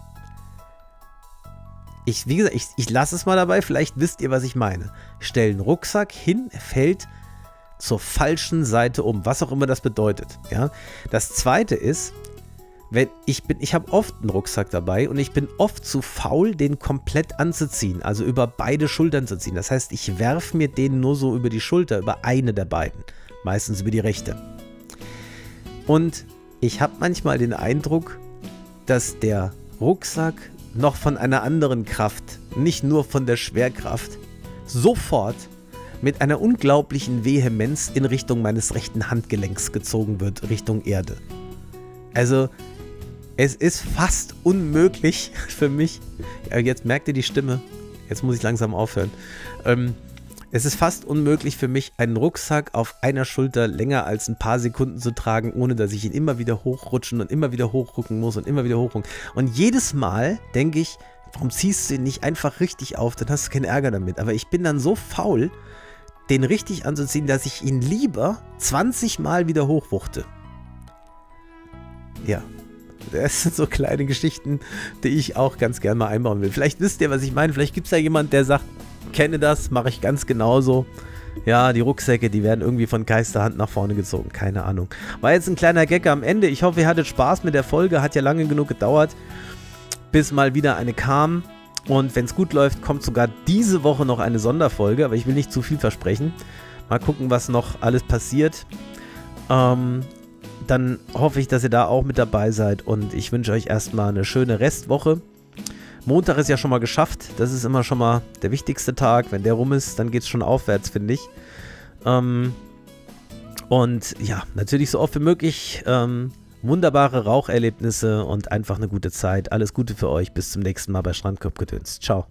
Ich, wie gesagt, ich, ich lasse es mal dabei, vielleicht wisst ihr, was ich meine. Stell einen Rucksack hin, er fällt zur falschen Seite um, was auch immer das bedeutet. Ja? Das zweite ist, wenn ich bin, ich habe oft einen Rucksack dabei und ich bin oft zu faul, den komplett anzuziehen, also über beide Schultern zu ziehen. Das heißt, ich werfe mir den nur so über die Schulter, über eine der beiden meistens über die rechte. Und ich habe manchmal den Eindruck, dass der Rucksack noch von einer anderen Kraft, nicht nur von der Schwerkraft, sofort mit einer unglaublichen Vehemenz in Richtung meines rechten Handgelenks gezogen wird, Richtung Erde. Also, es ist fast unmöglich für mich, jetzt merkt ihr die Stimme, jetzt muss ich langsam aufhören, ähm, es ist fast unmöglich für mich, einen Rucksack auf einer Schulter länger als ein paar Sekunden zu tragen, ohne dass ich ihn immer wieder hochrutschen und immer wieder hochrücken muss und immer wieder hochrücken. Und jedes Mal denke ich, warum ziehst du ihn nicht einfach richtig auf, dann hast du keinen Ärger damit. Aber ich bin dann so faul, den richtig anzuziehen, dass ich ihn lieber 20 Mal wieder hochwuchte. Ja, das sind so kleine Geschichten, die ich auch ganz gern mal einbauen will. Vielleicht wisst ihr, was ich meine. Vielleicht gibt es ja jemand, der sagt, kenne das, mache ich ganz genauso. Ja, die Rucksäcke, die werden irgendwie von Geisterhand nach vorne gezogen. Keine Ahnung. War jetzt ein kleiner Gag am Ende. Ich hoffe, ihr hattet Spaß mit der Folge. Hat ja lange genug gedauert, bis mal wieder eine kam. Und wenn es gut läuft, kommt sogar diese Woche noch eine Sonderfolge. Aber ich will nicht zu viel versprechen. Mal gucken, was noch alles passiert. Ähm, dann hoffe ich, dass ihr da auch mit dabei seid. Und ich wünsche euch erstmal eine schöne Restwoche. Montag ist ja schon mal geschafft. Das ist immer schon mal der wichtigste Tag. Wenn der rum ist, dann geht es schon aufwärts, finde ich. Ähm, und ja, natürlich so oft wie möglich. Ähm, wunderbare Raucherlebnisse und einfach eine gute Zeit. Alles Gute für euch. Bis zum nächsten Mal bei Strandkorbgedöns. Ciao.